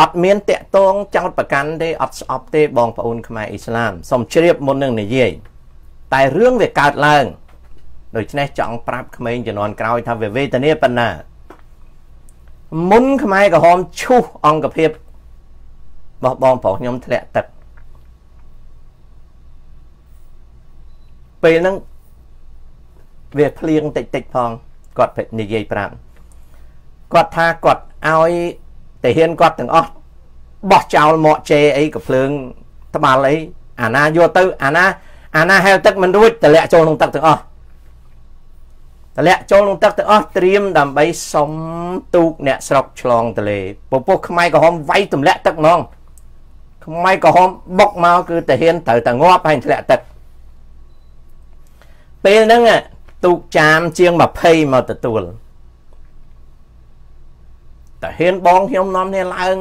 អត់មានតាក់ទងចោតប្រកាន់ទេអត់ស្អប់ទេបងប្អូនខ្មែរអ៊ីស្លាមសូមជ្រាបមុននឹងនិយាយតែរឿងវាកើតឡើង ដូច្នេះចង់ប្រាប់ក្មេងជំនាន់ក្រោយថាវាវេទនាប៉ុណ្ណាមុនខ្មែរក្រហមឈុះអង្គភាពរបស់បងប្រុសខ្ញុំធ្លាក់ទឹកពេលហ្នឹងវាភ្លៀងតិចតិចផងគាត់និយាយប្រាប់គាត់ថាគាត់ឲ្យតាហ៊ានគាត់ទាំងអស់បោះចោលមកជេអីក៏ភ្លើងត្បាល់អីអាណាយកទៅអាណាអាណាហែលទឹកមិនរួចតម្លាក់ចូលក្នុងទឹកទាំងអស់ តម្លាក់ចូលក្នុងទឹកទាំងអស់ត្រៀមដើម្បីសុំទូកអ្នកស្រុកឆ្លងទលេពពុះខ្មែរក្រហមវាយទម្លាក់ទឹកហ្មងខ្មែរក្រហមបុកមកគឺតាហ៊ានត្រូវតែងាប់ហើយធ្លាក់ទឹកពេលហ្នឹងទូកចាមជាង20មកទទួលតាហ៊ានបងខ្ញុំនាំនេះឡើង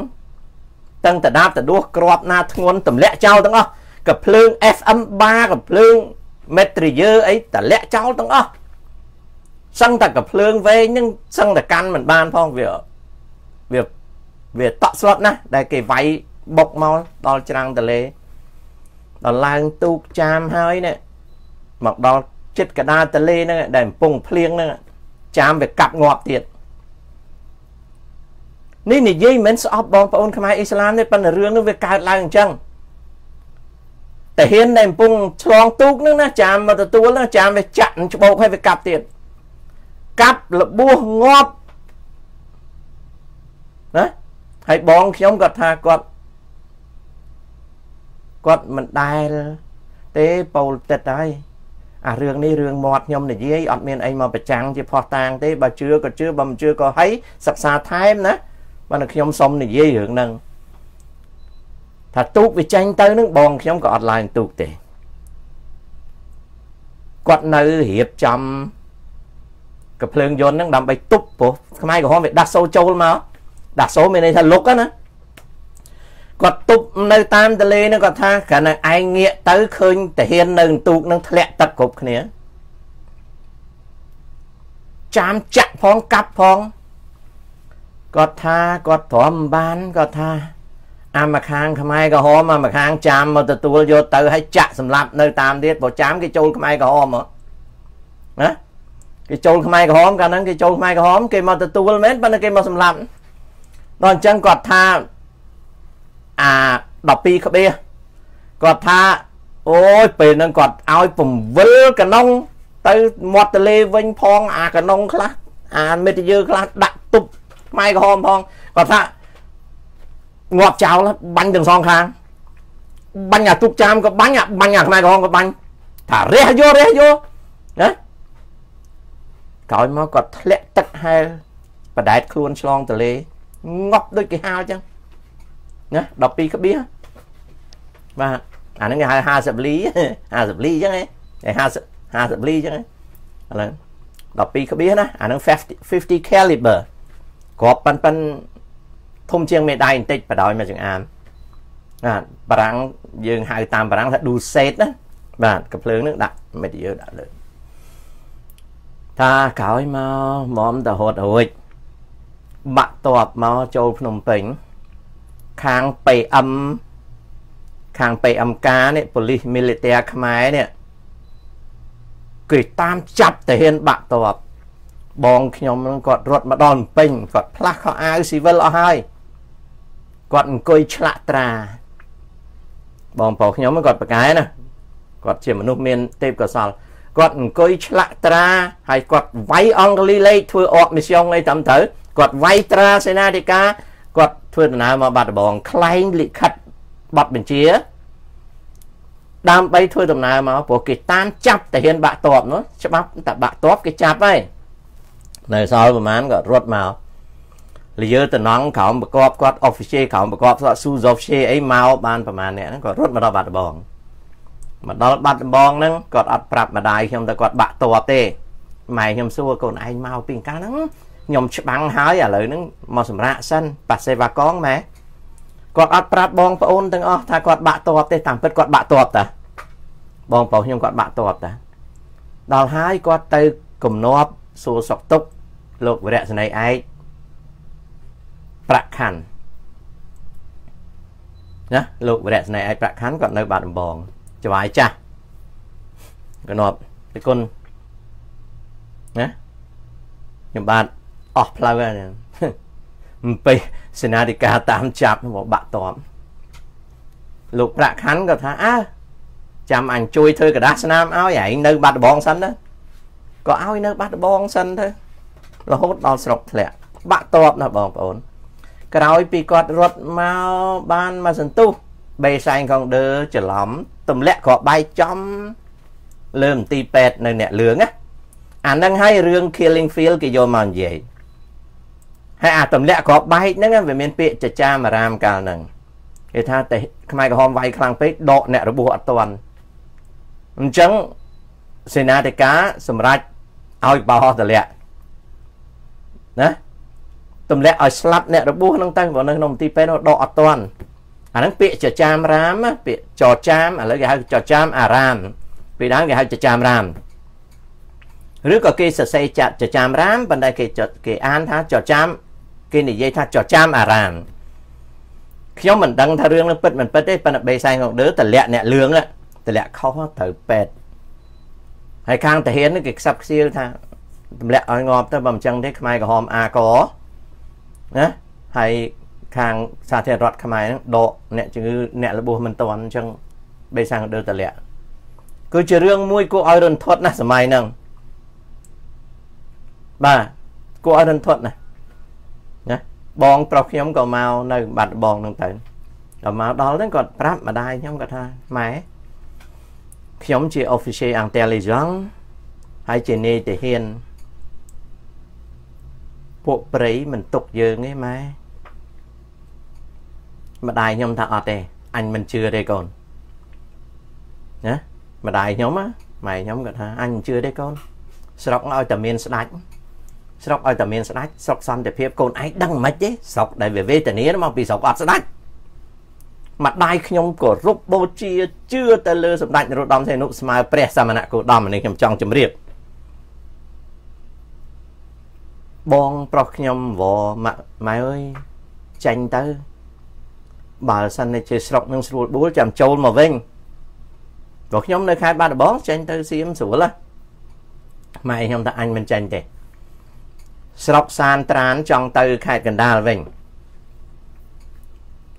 តាំងតដាបតដួសក្របណាធ្ងន់ទម្លាក់ចោលទាំងអស់កភ្លើង FM បាកភ្លើង Metrier អីតលាក់ចោលទាំងអស់ សឹងតែកភ្លើងវែងហ្នឹងសឹងតែកាន់មិនបានផងវាវាវាតក់ស្លុតណាស់ដែលគេវាយបុកមកដល់ច្រាំងទលេដល់ឡើងទូកចាមហើយនេះមកដល់ចិត្តកដាលទលេហ្នឹងដែលកំពុងភ្លៀងហ្នឹងចាមវាកាប់ងាប់ទៀតនេះនិយាយមិនស្អប់បងប្អូនខ្មែរអ៊ីស្លាមទេប៉ុន្តែរឿងនេះវាកើតឡើងអញ្ចឹងតែហ៊ានដែលកំពុងឆ្លងទូកហ្នឹងណាចាមមកទទួលណាចាមវាចាក់ច្បោកហើយវាកាប់ទៀត កាប់លបួសងាប់ណាហើយបងខ្ញុំគាត់ថាគាត់គាត់មិនដែលទេពោលទឹកហើយអារឿងនេះរឿងមាត់ខ្ញុំនិយាយអត់មានអីមកប្រចាំងជាផោះតាងទេបើជឿក៏ជឿបើមិនជឿក៏ហីសិក្សាថែមណាបើខ្ញុំសុំនិយាយរឿងហ្នឹងថាទូកវាចាញ់ទៅនឹងបងខ្ញុំក៏អត់ឡើងទូកទេគាត់នៅរៀបចំ កភ្លើងយន្តហ្នឹងដើម្បីទប់ព្រោះខ្មែរក្រហមវាដាស់សូចូលមកដាស់សូមានន័យថាលុកណាគាត់ទប់នៅតាមទលេហ្នឹងគាត់ថាគ្រាន់តែឯងងាកទៅឃើញតាហ៊ាននៅន្ទូកនឹងធ្លាក់ទឹកគ្រប់គ្នាចាំចាក់ផងកាប់ផងគាត់ថាគាត់ទ្រាំបានគាត់ថាអាមកខាងខ្មែរក្រហមអាមកខាងចាំមកទទួលយកទៅឲ្យចាក់សម្លាប់នៅតាមទៀតបើចាំគេចូលខ្មែរក្រហមមកណា គេចូលខ្មែរក្រហមកាលហ្នឹងគេចូលខ្មែរក្រហមគេមកទទួលមែនប៉ុន្តែគេមកសម្លាប់ដល់អញ្ចឹងគាត់ថាអា12ក្បៀសគាត់ថាអូយពេលហ្នឹងគាត់ឲ្យពំវិលកណុងទៅមាត់ទលេវិញផងអាកណុងខ្លះអាមិត្តយើខ្លះដាក់ទប់ខ្មែរក្រហមផងគាត់ថាងាប់ចោលបាញ់ទាំងសងខាងបាញ់អាទុកចាមក៏បាញ់អាបាញ់អាខ្មែរក្រហមក៏បាញ់ថារះយករះយកណា ក្រោយមកគាត់ធ្លាក់ទឹកហែលបដែតខ្លួនឆ្លងទលេងាប់ដូចគេហៅអញ្ចឹងណា12ក្បៀសបាទអាហ្នឹងគេហៅ50លី50លីអញ្ចឹងឯង50 50លីអញ្ចឹងឥឡូវ12ក្បៀសណាអាហ្នឹង50 50 caliber គ្រាប់ប៉ិនប៉ិនធំជាងមេដៃបន្តិចបដ ாய் មកចង្អាមបាទបារាំងយើងហៅតាមបារាំងថា do set ណាបាទកំភ្លើងនឹងដាក់មេតយើដាក់លើ ថាក្រោយមកមុំទៅហត់រួចបាក់តបមកចូលភ្នំពេញខាង PM ខាង PMK នេះប៉ូលីសមីលីទ័រខ្មែរនេះគេតាមចាប់តាហ៊ានបាក់តបបងខ្ញុំនឹងគាត់រត់មកដល់ពេញគាត់ផ្លាស់ខោអាវស៊ីវិលអស់ហើយគាត់អង្គុយឆ្លាក់ត្រា បងប្រុសខ្ញុំគាត់ប្រកែណាគាត់ជាមនុស្សមានទេពកោសល គាត់អង្គុយឆ្លាក់ត្រាហើយគាត់វាយអង់គ្លីលេខធ្វើអកមីសយងអីតាមត្រូវគាត់វាយត្រាសេនាធិការគាត់ធ្វើដំណើរមកបាត់ដំបងខ្លែងលិខិតប័ណ្ណបញ្ជាដើម្បីធ្វើដំណើរមកព្រោះគេតាមចាប់តាហ៊ានបាក់តបនោះច្បាប់តែបាក់តបគេចាប់ហើយនៅសល់ប្រហែលក៏រត់មកលយើតំណងក្រោមប្រកបគាត់ official ក្រោមប្រកបគាត់ sous official អីមកបានប្រហែលអ្នកហ្នឹងក៏រត់មកដល់បាត់ដំបង មកដល់បាត់ដំបងហ្នឹងគាត់អត់ប្រាប់ម្ដាយខ្ញុំថាគាត់បាក់តបទេម៉ែខ្ញុំសួរកូនឯងមកពីកាលហ្នឹងខ្ញុំច្បាំងហើយឥឡូវហ្នឹងមកសម្រាកសិនប៉ាសេវាកងម៉ែគាត់អត់ប្រាប់បងប្អូនទាំងអស់ថាគាត់បាក់តបទេតាមពិតគាត់បាក់តបតាបងប្អូនខ្ញុំគាត់បាក់តបតាដល់ហើយគាត់ទៅគំនាប់សួរសុកទុកលោកវរៈសនីឯកប្រាក់ខណ្ឌណាលោកវរៈស្នេហ៍ឯកប្រាក់ខណ្ឌគាត់នៅបាត់ដំបង ចវាយចាស់កណប់ពីគុណណាខ្ញុំបាទអស់ផ្លូវហើយអំពីសេនាធិការតាមចាប់មកបាក់តបលោកប្រាក់ខណ្ឌក៏ថាអើចាំអញជួយធ្វើกระดาษស្នាមឲ្យឯងនៅបាត់ដំបងសិនណាក៏ឲ្យនៅបាត់ដំបងសិនទៅរហូតដល់ស្រុកធ្លាក់បាក់តបណាបងប្អូនក្រោយពីគាត់រត់មកបានមកសន្ទុះបេសែងកងដឺច្រឡំ ទម្លាក់គ្រាប់បាយចំលើមន្ទីរពេទ្យនៅអ្នកលឿងណាអានឹងឲ្យរឿង killing field គេយកមកនិយាយហើយអាទម្លាក់គ្រាប់បែកហ្នឹងវាមានពាក្យចចាមអារាមកាលហ្នឹងគេថាតែខ្មែរក្រហមវាយខ្លាំងពេកដកអ្នករបួសអត់តាន់អញ្ចឹងសេនាធិការសម្រាប់ឲ្យបោះទម្លាក់ណាទម្លាក់ឲ្យស្លាប់អ្នករបួសហ្នឹងទៅព្រោះនៅក្នុងមន្ទីរពេទ្យនោះដកអត់តាន់ អាហ្នឹងពាក្យចចាមរាមពាក្យចចាមឥឡូវគេហៅចចាមអារាមពីដើមគេហៅចចាមរាមឬក៏គេសរសេរចាត់ចចាមរាមប៉ុន្តែគេគេអានថាចចាមគេនិយាយថាចចាមអារាមខ្ញុំមិនដឹងថារឿងនឹងពិតមិនពិតទេប៉ុន្តែបេសែងកងដឺតលាក់អ្នកលឿងតលាក់ខុសត្រូវពេទ្យហើយខាងតាហ៊ានគេខ្សឹបខ្សៀលថាទម្លាក់ឲ្យងាប់ទៅបើមិនចឹងទេខ្មែរក្រហមអាកណាហើយ ខាងសាធារណរដ្ឋខ្មែរហ្នឹងដកអ្នកជំងឺអ្នករបួសមិនតាន់អញ្ចឹងបេសាំងដើតលាក់គឺជារឿងមួយគួរឲ្យរន្ធត់ណាស់សម័យហ្នឹងបាទគួរឲ្យរន្ធត់ណាស់ណាបងប្រុសខ្ញុំក៏មកនៅបាត់បងហ្នឹងទៅដល់មកដល់ហ្នឹងគាត់ប្រាប់ម្ដាយខ្ញុំគាត់ថាម៉ែខ្ញុំជា officier intelligence ហើយជានេតិហ៊ាន ពួកព្រៃមិនទុកយើងទេម៉ែ ម្ដាយខ្ញុំថាអត់ទេអញមិនជឿទេកូនណាម្ដាយខ្ញុំម៉ែខ្ញុំគាត់ថាអញជឿទេកូនស្រុកឲ្យតែមានស្ដាច់ស្រុកឲ្យតែមានស្ដាច់ស្រុកសន្តិភាពកូនឯងដឹងមិនទេស្រុកដែលវាវេទនាមកពីស្រុកអត់ស្ដាច់ម្ដាយខ្ញុំក៏រុបបូជាជឿទៅលើសម្ដេចនរោត្តមសីហនុស្មើព្រះសមណគោតមនេះខ្ញុំចង់ជម្រាបបងប្រុសខ្ញុំវម៉ាក់ម៉ែអើយចាញ់ទៅ បើសិនជាស្រុកនឹងស្រួលបួលចាំចូលមកវិញព្រោះខ្ញុំនៅខេត្តបាត់ដំបងចាញ់ទៅសៀមស្រួលហ៎ម៉ែខ្ញុំថាអញមិនចាញ់ទេស្រុកសានត្រានចង់ទៅខេត្តកណ្ដាលវិញ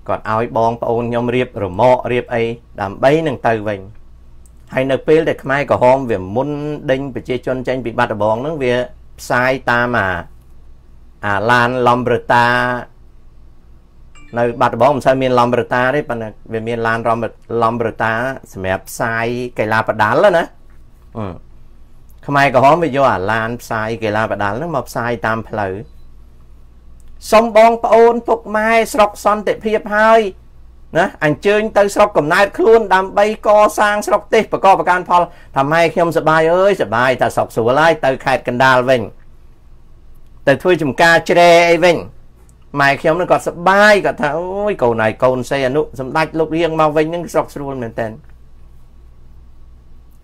គាត់ឲ្យបងប្អូនខ្ញុំរៀបរមាក់រៀបអីដើម្បីនឹងទៅវិញហើយនៅពេលដែលខ្មែរក្រហមវាមុនដេញប្រជាជនចេញពីបាត់ដំបងហ្នឹងវាផ្សាយតាមអាអាឡានឡំប្រតា នៅបាត់ដំបងមិនសូវមានឡំប្រតាទេប៉ុន្តែវាមានឡានរំឡំប្រតាសម្រាប់ផ្សាយកីឡាបដាល់ណាខ្មែរក្រហមវាយកអាឡានផ្សាយកីឡាបដាល់ហ្នឹងមកផ្សាយតាមផ្លូវសុំបងប្អូនពុកម៉ែស្រុកសន្តិភាពហើយណាអញ្ជើញទៅស្រុកកំណើតខ្លួនដើម្បីកសាងស្រុកទេសប្រកបប្រការផលថាម៉ែខ្ញុំសបាយអើយសបាយតែស្រុកស្រួលហើយទៅខេត្តកណ្ដាលវិញទៅធ្វើចំការជ្រែអីវិញ ម៉ែខ្ញុំនឹងគាត់សបាយគាត់ថាអូយកូនហើយកូនសេអនុសម្ដេចលោករៀងមកវិញនឹងស្រុកស្រួលមែនតើ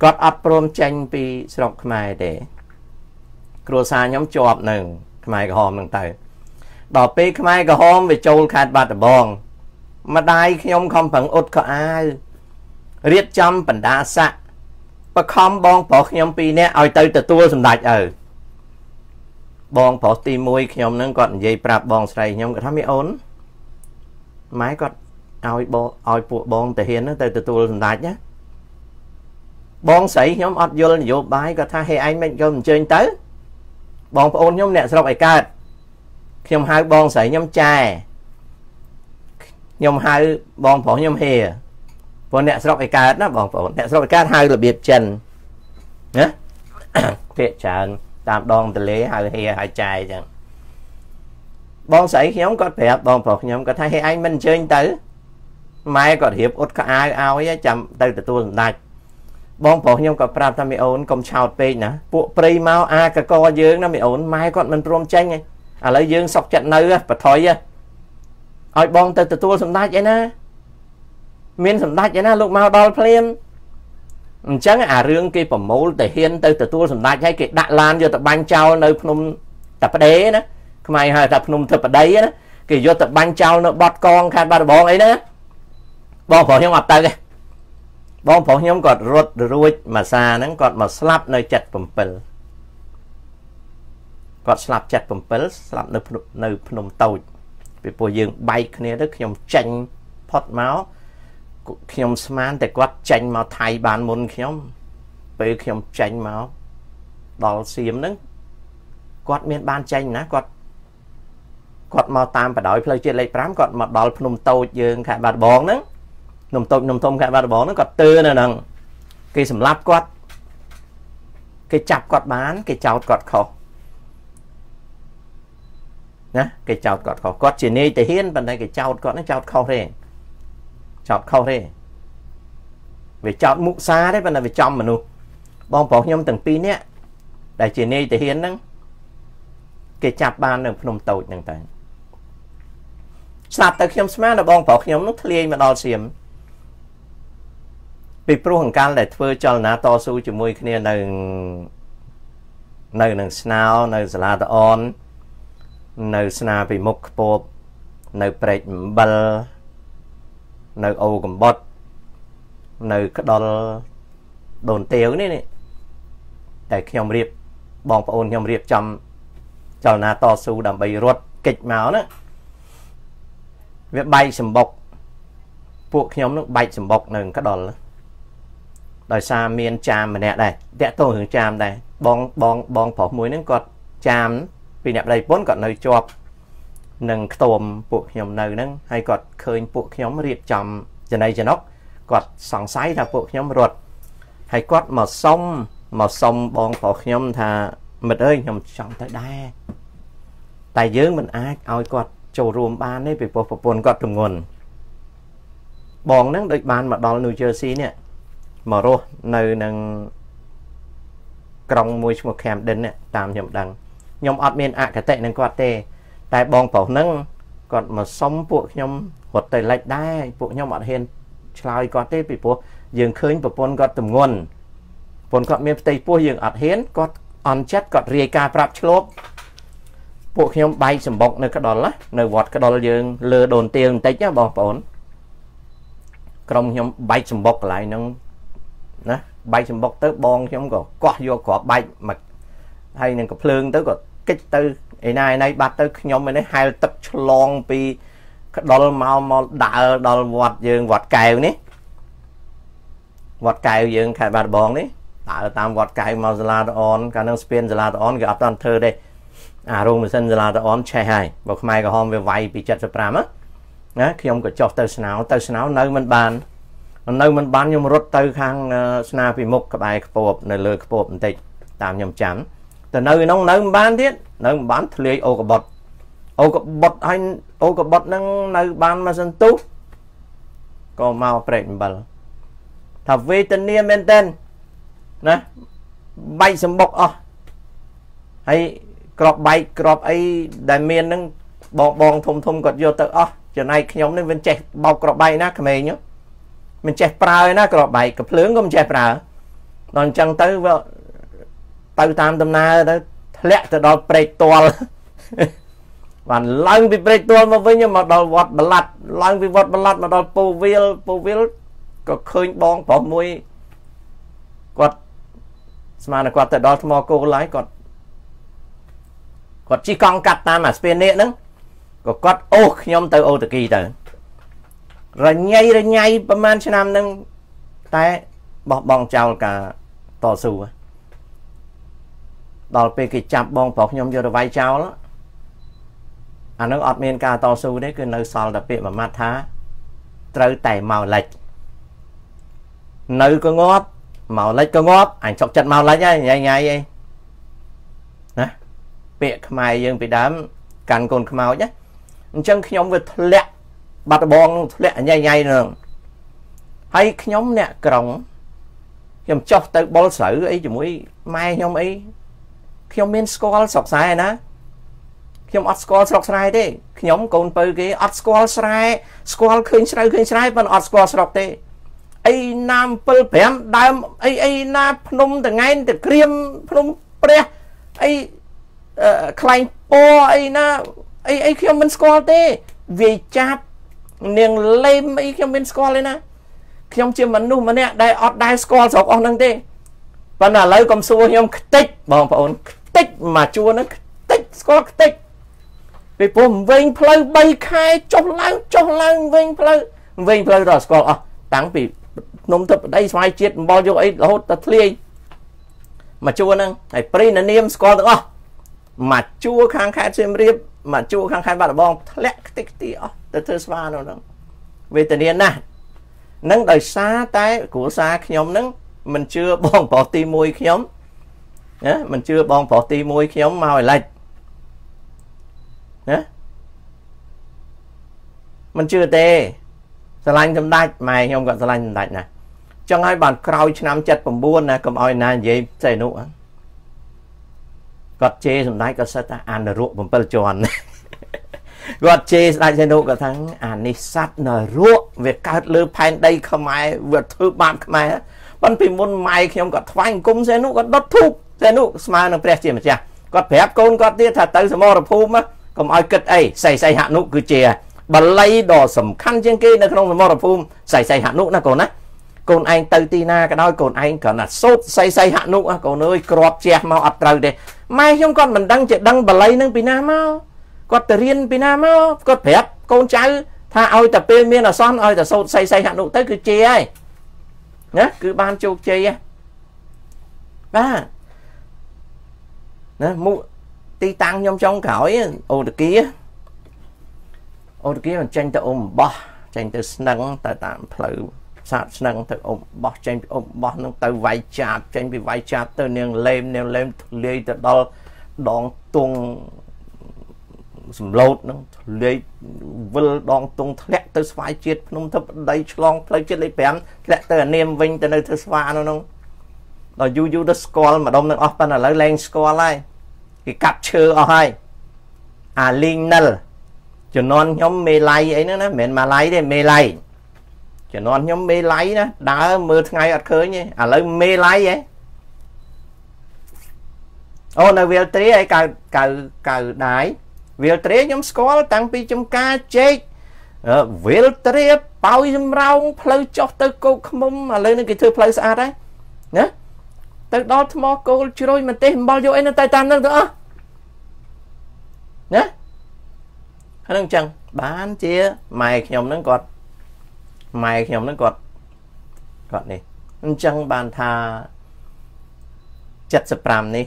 គាត់អត់ព្រមចេញពីស្រុកខ្មែរទេគ្រួសារខ្ញុំជាប់នឹងខ្មែរក្រហមនឹងទៅដល់ពេលខ្មែរក្រហមវាចូលខេត្តបាត់ដំបងម្ដាយខ្ញុំខំប្រឹងអ៊ុតខោអាវរៀបចំបណ្ដាស័កបខំបងប្រុសខ្ញុំពីរនាក់ឲ្យទៅទទួលសម្ដេចឪ បងប្រុសទី1ខ្ញុំនឹងគាត់និយាយប្រាប់បងស្រីខ្ញុំគាត់ថាមីអូនម៉ែគាត់ឲ្យបងឲ្យពួកបងតាហ៊ានទៅទទួលសម្ដេចណាបងស្រីខ្ញុំអត់យល់នយោបាយគាត់ថាហេឯងមិនយកអញ្ជើញទៅបងប្អូនខ្ញុំអ្នកស្រុកឯកើតខ្ញុំហៅបងស្រីខ្ញុំចែខ្ញុំហៅបងប្រុសខ្ញុំហេព្រោះអ្នកស្រុកឯកើតណាបងប្អូនអ្នកស្រុកឯកើតហៅរបៀបចិនណាភាកច្រើន តាមដងទលេហៅហេហៅចែអញ្ចឹងបងស្រីខ្ញុំគាត់ប្រាប់បងប្រុសខ្ញុំគាត់ថាហេឯងមិនអញ្ជើញទៅម៉ែគាត់រៀបអ៊ុតខោអាវឲ្យចាំទៅទទួលសម្ដេចបងប្រុសខ្ញុំក៏ប្រាប់ថាមីអូនកុំឆោតពេកណាពួកព្រៃមកអាកកយើងណាមីអូនម៉ែគាត់មិនព្រមចេញទេឥឡូវយើងសុកចិត្តនៅបថុយឲ្យបងទៅទទួលសម្ដេចឯណាមានសម្ដេចឯណាលោកមកដល់ភ្លាម អញ្ចឹងអារឿងគេប្រមូលទៅហ៊ានទៅទទួលសម្ដេចហើយគេដាក់ឡានយកទៅបាញ់ចោលនៅភ្នំតាប្តេណាខ្មែរហៅថាភ្នំទឹកប្តីណាគេយកទៅបាញ់ចោលនៅបត់កងខេត្តបាត់ដំបងអីណាបងប្រុសខ្ញុំអត់ទៅទេបងប្រុសខ្ញុំគាត់រត់រួចមួយសាហ្នឹងគាត់មកស្លាប់នៅ77គាត់ស្លាប់77ស្លាប់នៅនៅភ្នំតូចពីព្រោះយើងបែកគ្នាទៅខ្ញុំចាញ់ផុតមក ខ្ញុំស្មានតែគាត់ចាញ់មកថៃបានមុនខ្ញុំ ពេលខ្ញុំចាញ់មកដល់សៀមហ្នឹងគាត់មានបានចាញ់ណាគាត់គាត់មកតាមបដ ாய் ផ្លូវជាតិលេខ5គាត់មកដល់ភ្នំតូចយើងខេត្តបាត់ដំបងហ្នឹងភ្នំតូចភ្នំធំខេត្តបាត់ដំបងហ្នឹងគាត់ទើនៅហ្នឹងគេសម្លាប់គាត់គេចាប់គាត់បាន គេចោទគាត់ខុសណាគេចោទគាត់ខុសគាត់ជានាយតាហ៊ានប៉ុន្តែគេចោទគាត់ហ្នឹងចោទខុសទេ ចោទខុសទេវាចោទមុសាទេប៉ុន្តែវាចំមនុស្សបងប្រុសខ្ញុំទាំងពីរនាក់ដែលជានាយតាហ៊ានហ្នឹងគេចាប់បាននៅភ្នំតូចហ្នឹងតែស្រាប់តែខ្ញុំស្មានដល់បងប្រុសខ្ញុំនោះធ្លាយមកដល់សៀមពីព្រោះអង្កលដែលធ្វើចលនាតស៊ូជាមួយគ្នានៅនៅនឹងស្នោនៅសាលាតអននៅស្នាពីមុខខ្ពប់នៅព្រែកអំបិល នៅអូកំបុតនៅក្ដុលដូនទាវនេះនេះតែខ្ញុំរៀបបងប្អូនខ្ញុំរៀបចំចលនាតស៊ូដើម្បីរត់កិច្ចមកណាវាបែកសម្បុកពួកខ្ញុំនឹងបែកសម្បុកនៅក្ដុលដោយសារមានចាមម្នាក់ដែរតាក់ទងរឿងចាមដែរបងបងបងប្រុសមួយហ្នឹងគាត់ចាមពីអ្នកប្តីប្រពន្ធគាត់នៅជាប់ នឹងខ្ទមពួកខ្ញុំនៅហ្នឹងហើយគាត់ឃើញពួកខ្ញុំរៀបចំចំណៃចំណុកគាត់សង្ស័យថាពួកខ្ញុំរត់ហើយគាត់មកសុំមកសុំបងប្រុសខ្ញុំថាមិត្តអើយខ្ញុំចង់ទៅដែរតែយើងមិនអាចឲ្យគាត់ចូលរួមបានទេពីព្រោះប្រពន្ធគាត់ទងន់បងហ្នឹងដូចបានមកដល់ New Jersey នេះមករស់នៅនឹងក្រុងមួយឈ្មោះ Camden តាមខ្ញុំដឹងខ្ញុំអត់មានអកតេនឹងគាត់ទេ តែបងប្រុសហ្នឹងគាត់មកសុំពួកខ្ញុំរត់ទៅលិចដែរពួកខ្ញុំអត់ហ៊ានឆ្លើយគាត់ទេពីព្រោះយើងឃើញប្រពន្ធគាត់ទម្ងន់ប្រពន្ធគាត់មានផ្ទៃពោះយើងអត់ហ៊ានគាត់អន់ចិត្តគាត់រាយការប្រាប់ឆ្លប់ពួកខ្ញុំបែកសម្បុកនៅក្ដុលនៅវត្តក្ដុលយើងលើដូនទៀងបន្តិចណាបងប្អូនក្រុមខ្ញុំបែកសម្បុកកន្លែងហ្នឹងណាបែកសម្បុកទៅបងខ្ញុំក៏កោះយកគ្រាប់បែកមកហើយនឹងកំភ្លើងទៅក៏ កិច្ចទៅឯណាឯណៃបាត់ទៅខ្ញុំឯនេះហែលទឹកឆ្លងពីក្ដុលមកមកដើរដល់វត្តយើងវត្តកែវនេះវត្តកែវយើងខេត្តបាត់ដំបងនេះដើរតាមវត្តកែវមកសាលាតអនកាលនឹងស្ពានសាលាតអនគេអត់តាន់ធ្វើទេអារោងម៉ាស៊ីនសាលាតអនឆេះហើយបើខ្មែរក្រហមវាវាយពី75ណាខ្ញុំក៏ចុះទៅស្នោទៅស្នោនៅមិនបាននៅមិនបានខ្ញុំរត់ទៅខាងស្នាពីមុខក្បែរខ្ពប់នៅលើខ្ពប់បន្តិចតាមខ្ញុំចាំ ទៅនៅក្នុងនៅមិនបានទៀតនៅមិនបានធ្លាយអូកបុតអូកបុតហើយអូកបុតហ្នឹងនៅបានមកសន្ទុះក៏មកព្រែកអំបិលថាវេទនាមែនតើណាបែកសម្បុកអស់ហើយក្របបែកក្របអីដែលមានហ្នឹងបងបងធំធំគាត់យកទៅអស់ចំណែកខ្ញុំនេះវាចេះបោកក្របបែកណាក្មេងមិនចេះប្រើណាក្របបែកកំភ្លើងក៏មិនចេះប្រើដល់អញ្ចឹងទៅវា ទៅតាមដំណើរទៅធ្លាក់ទៅដល់ព្រែកទាល់បានឡើងពីព្រែកទាល់មកវិញមកដល់វត្តបលាត់ឡើងពីវត្តបលាត់មកដល់ពូវិលពូវិលក៏ឃើញបងប្រុសមួយគាត់ស្មានតែគាត់ទៅដល់ថ្មគោលហើយគាត់គាត់ជិះកង់កាត់តាមអាស្ពាននេះហ្នឹងក៏គាត់អូសខ្ញុំទៅអូតគីទៅរញ៉ៃរញ៉ៃប្រហែលឆ្នាំហ្នឹងតែបោះបង់ចោលការតស៊ូ ដល់ពេលគេចាប់បងប្រុសខ្ញុំយកទៅវាយចោលអានឹងអត់មានការតស៊ូទេគឺនៅសល់តែពាក្យមួយម៉ាត់ថាត្រូវតែមកលិចនៅក៏ងាប់មកលិចក៏ងាប់អញចុកចិត្តមកលិចហើយញ៉ៃញ៉ៃអីណាពាក្យខ្មែរយើងពីដើមកាន់កូនខ្មោចណាអញ្ចឹងខ្ញុំវាធ្លាក់បាត់ដបងធ្លាក់ញ៉ៃញ៉ៃនឹងហើយខ្ញុំអ្នកក្រុងខ្ញុំចុះទៅបុលស្រូវអីជាមួយម៉ែខ្ញុំអី ខ្ញុំមានស្គាល់ស្រុកស្រែណាខ្ញុំអត់ស្គាល់ស្រុកស្រែទេខ្ញុំកូនពៅគេអត់ស្គាល់ស្រែស្គាល់ឃើញស្រូវឃើញស្រែប៉ុន្តែអត់ស្គាល់ស្រុកទេអីណាម7 5ដើមអីអីណាភ្នំតងែនតក្រៀមភ្នំព្រះអីខ្លែងពណ៌អីណាអីអីខ្ញុំមិនស្គាល់ទេវាចាប់នាងលេមអីខ្ញុំមិនស្គាល់ទេណាខ្ញុំជាមនុស្សម្នាក់ដែលអត់ដែលស្គាល់ស្រុកអស់ហ្នឹងទេប៉ុន្តែឥឡូវកុំសួរខ្ញុំខ្ទេចបងប្អូនខ្ទេចមកជួរហ្នឹងខ្ទេចស្គាល់ខ្ទេចពីព្រោះវិញផ្លូវ3ខែចុះឡើងចុះឡើងវិញផ្លូវវិញផ្លូវដល់ស្គាល់អស់តាំងពីភ្នំទឹកប្តីស្វាយជាតិអំបលយកអីរហូតដល់ធ្លាយមកជួរហ្នឹងហើយព្រីណានាមស្គាល់ទាំងអស់មកជួរខាងខេត្តសៀមរាបមកជួរខាងខេត្តបាត់ដំបងធ្លាក់ខ្ទេចខ្ទីអស់ទៅធ្វើស្វានៅហ្នឹងវេទនាណាស់នឹងដោយសារតែគ្រួសារខ្ញុំហ្នឹងមិនជឿបងប្រុសទី1ខ្ញុំ ណាមិនជឿបងប្រុសទី1ខ្ញុំមកឲ្យឡាច់ណាមិនជឿទេស្រឡាញ់សម្ដេចម៉ែខ្ញុំក៏ស្រឡាញ់សម្ដេចណាចឹងហើយបានក្រោយឆ្នាំ79ណាកុំឲ្យណានិយាយចេះនោះគាត់ជេរសម្ដេចក៏សិតថាអានរក7ជាន់គាត់ជេរស្ដេចសេនុក៏ថាអានេះសัตว์នរកវាកើតលើផែនដីខ្មែរវាធ្វើបាបខ្មែរប៉ុន្តែពីមុនម៉ែខ្ញុំគាត់ថ្វាយអង្គមសេនុគាត់ដុតធូប សេនុស្មើនឹងព្រះជាម្ចាស់គាត់ប្រាប់កូនគាត់ទៀតថាទៅសមរភូមិកុំឲ្យគិតអីសៃសៃហនុគឺជាបល័យដ៏សំខាន់ជាងគេនៅក្នុងសមរភូមិសៃសៃហនុណាកូនណាកូនឯងទៅទីណាក៏ដោយកូនឯងគ្រាន់តែសូត្រសៃសៃហនុកូនអើយក្របជះមកអត់ត្រូវទេម៉ែខ្ញុំគាត់មិនដឹងជាដឹងបល័យនឹងពីណាមកគាត់ទៅរៀនពីណាមកគាត់ប្រាប់កូនចៅថាឲ្យតែពេលមានអសន្នឲ្យតែសូត្រសៃសៃហនុទៅគឺជេរហើយណាគឺបានជោគជ័យបាទ ណាមុទីតាំងខ្ញុំចុងក្រោយអូតគីអូតគីមិនចេញទៅអ៊ំបោះចេញទៅស្នឹងទៅតាមផ្លូវសាកស្នឹងទៅអ៊ំបោះចេញពីអ៊ំបោះនឹងទៅវាយចាបចេញពីវាយចាបទៅនាងលេមនាងលេមធ្លាយទៅដល់ដងទងសំឡូតនឹងធ្លាយវិលដងទងធ្លាក់ទៅស្វាយជាតិភ្នំទឹកដីឆ្លងផ្លូវជាតិលេខ5ធ្លាក់ទៅអានាមវិញទៅនៅធ្វើស្វានៅនោះ ដល់យូរយូរទៅស្គាល់ម្ដុំនឹងអស់ប៉ុន្តែឥឡូវលែងស្គាល់ហើយគេកាប់ឈើអស់ហើយអាលីងនិលជំនាន់ខ្ញុំមេឡៃអីហ្នឹងណាមិនមែនម៉ាឡៃទេមេឡៃជំនាន់ខ្ញុំមេឡៃណាដើរមើលថ្ងៃអត់ឃើញទេឥឡូវមេឡៃហ៎អូនៅវាលទ្រាឯកៅកៅកៅដាយវាលទ្រាខ្ញុំស្គាល់តាំងពីចំការជែកវាលទ្រាប៉ោយសំរោងផ្លូវចុះទៅគោកឃុំឥឡូវនេះគេធ្វើផ្លូវស្អាតហើយណា ទៅដល់ថ្មគោលជ្រោយម្ទេសអំបិលយកអីនៅតែតាមនឹងទៅអស់ណាហ្នឹងអញ្ចឹងបានជាម៉ែខ្ញុំហ្នឹងគាត់ម៉ែខ្ញុំហ្នឹងគាត់គាត់នេះអញ្ចឹងបានថា75នេះ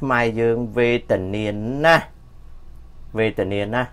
ខ្មែរយើងវេទនាណាស់វេទនាណាស់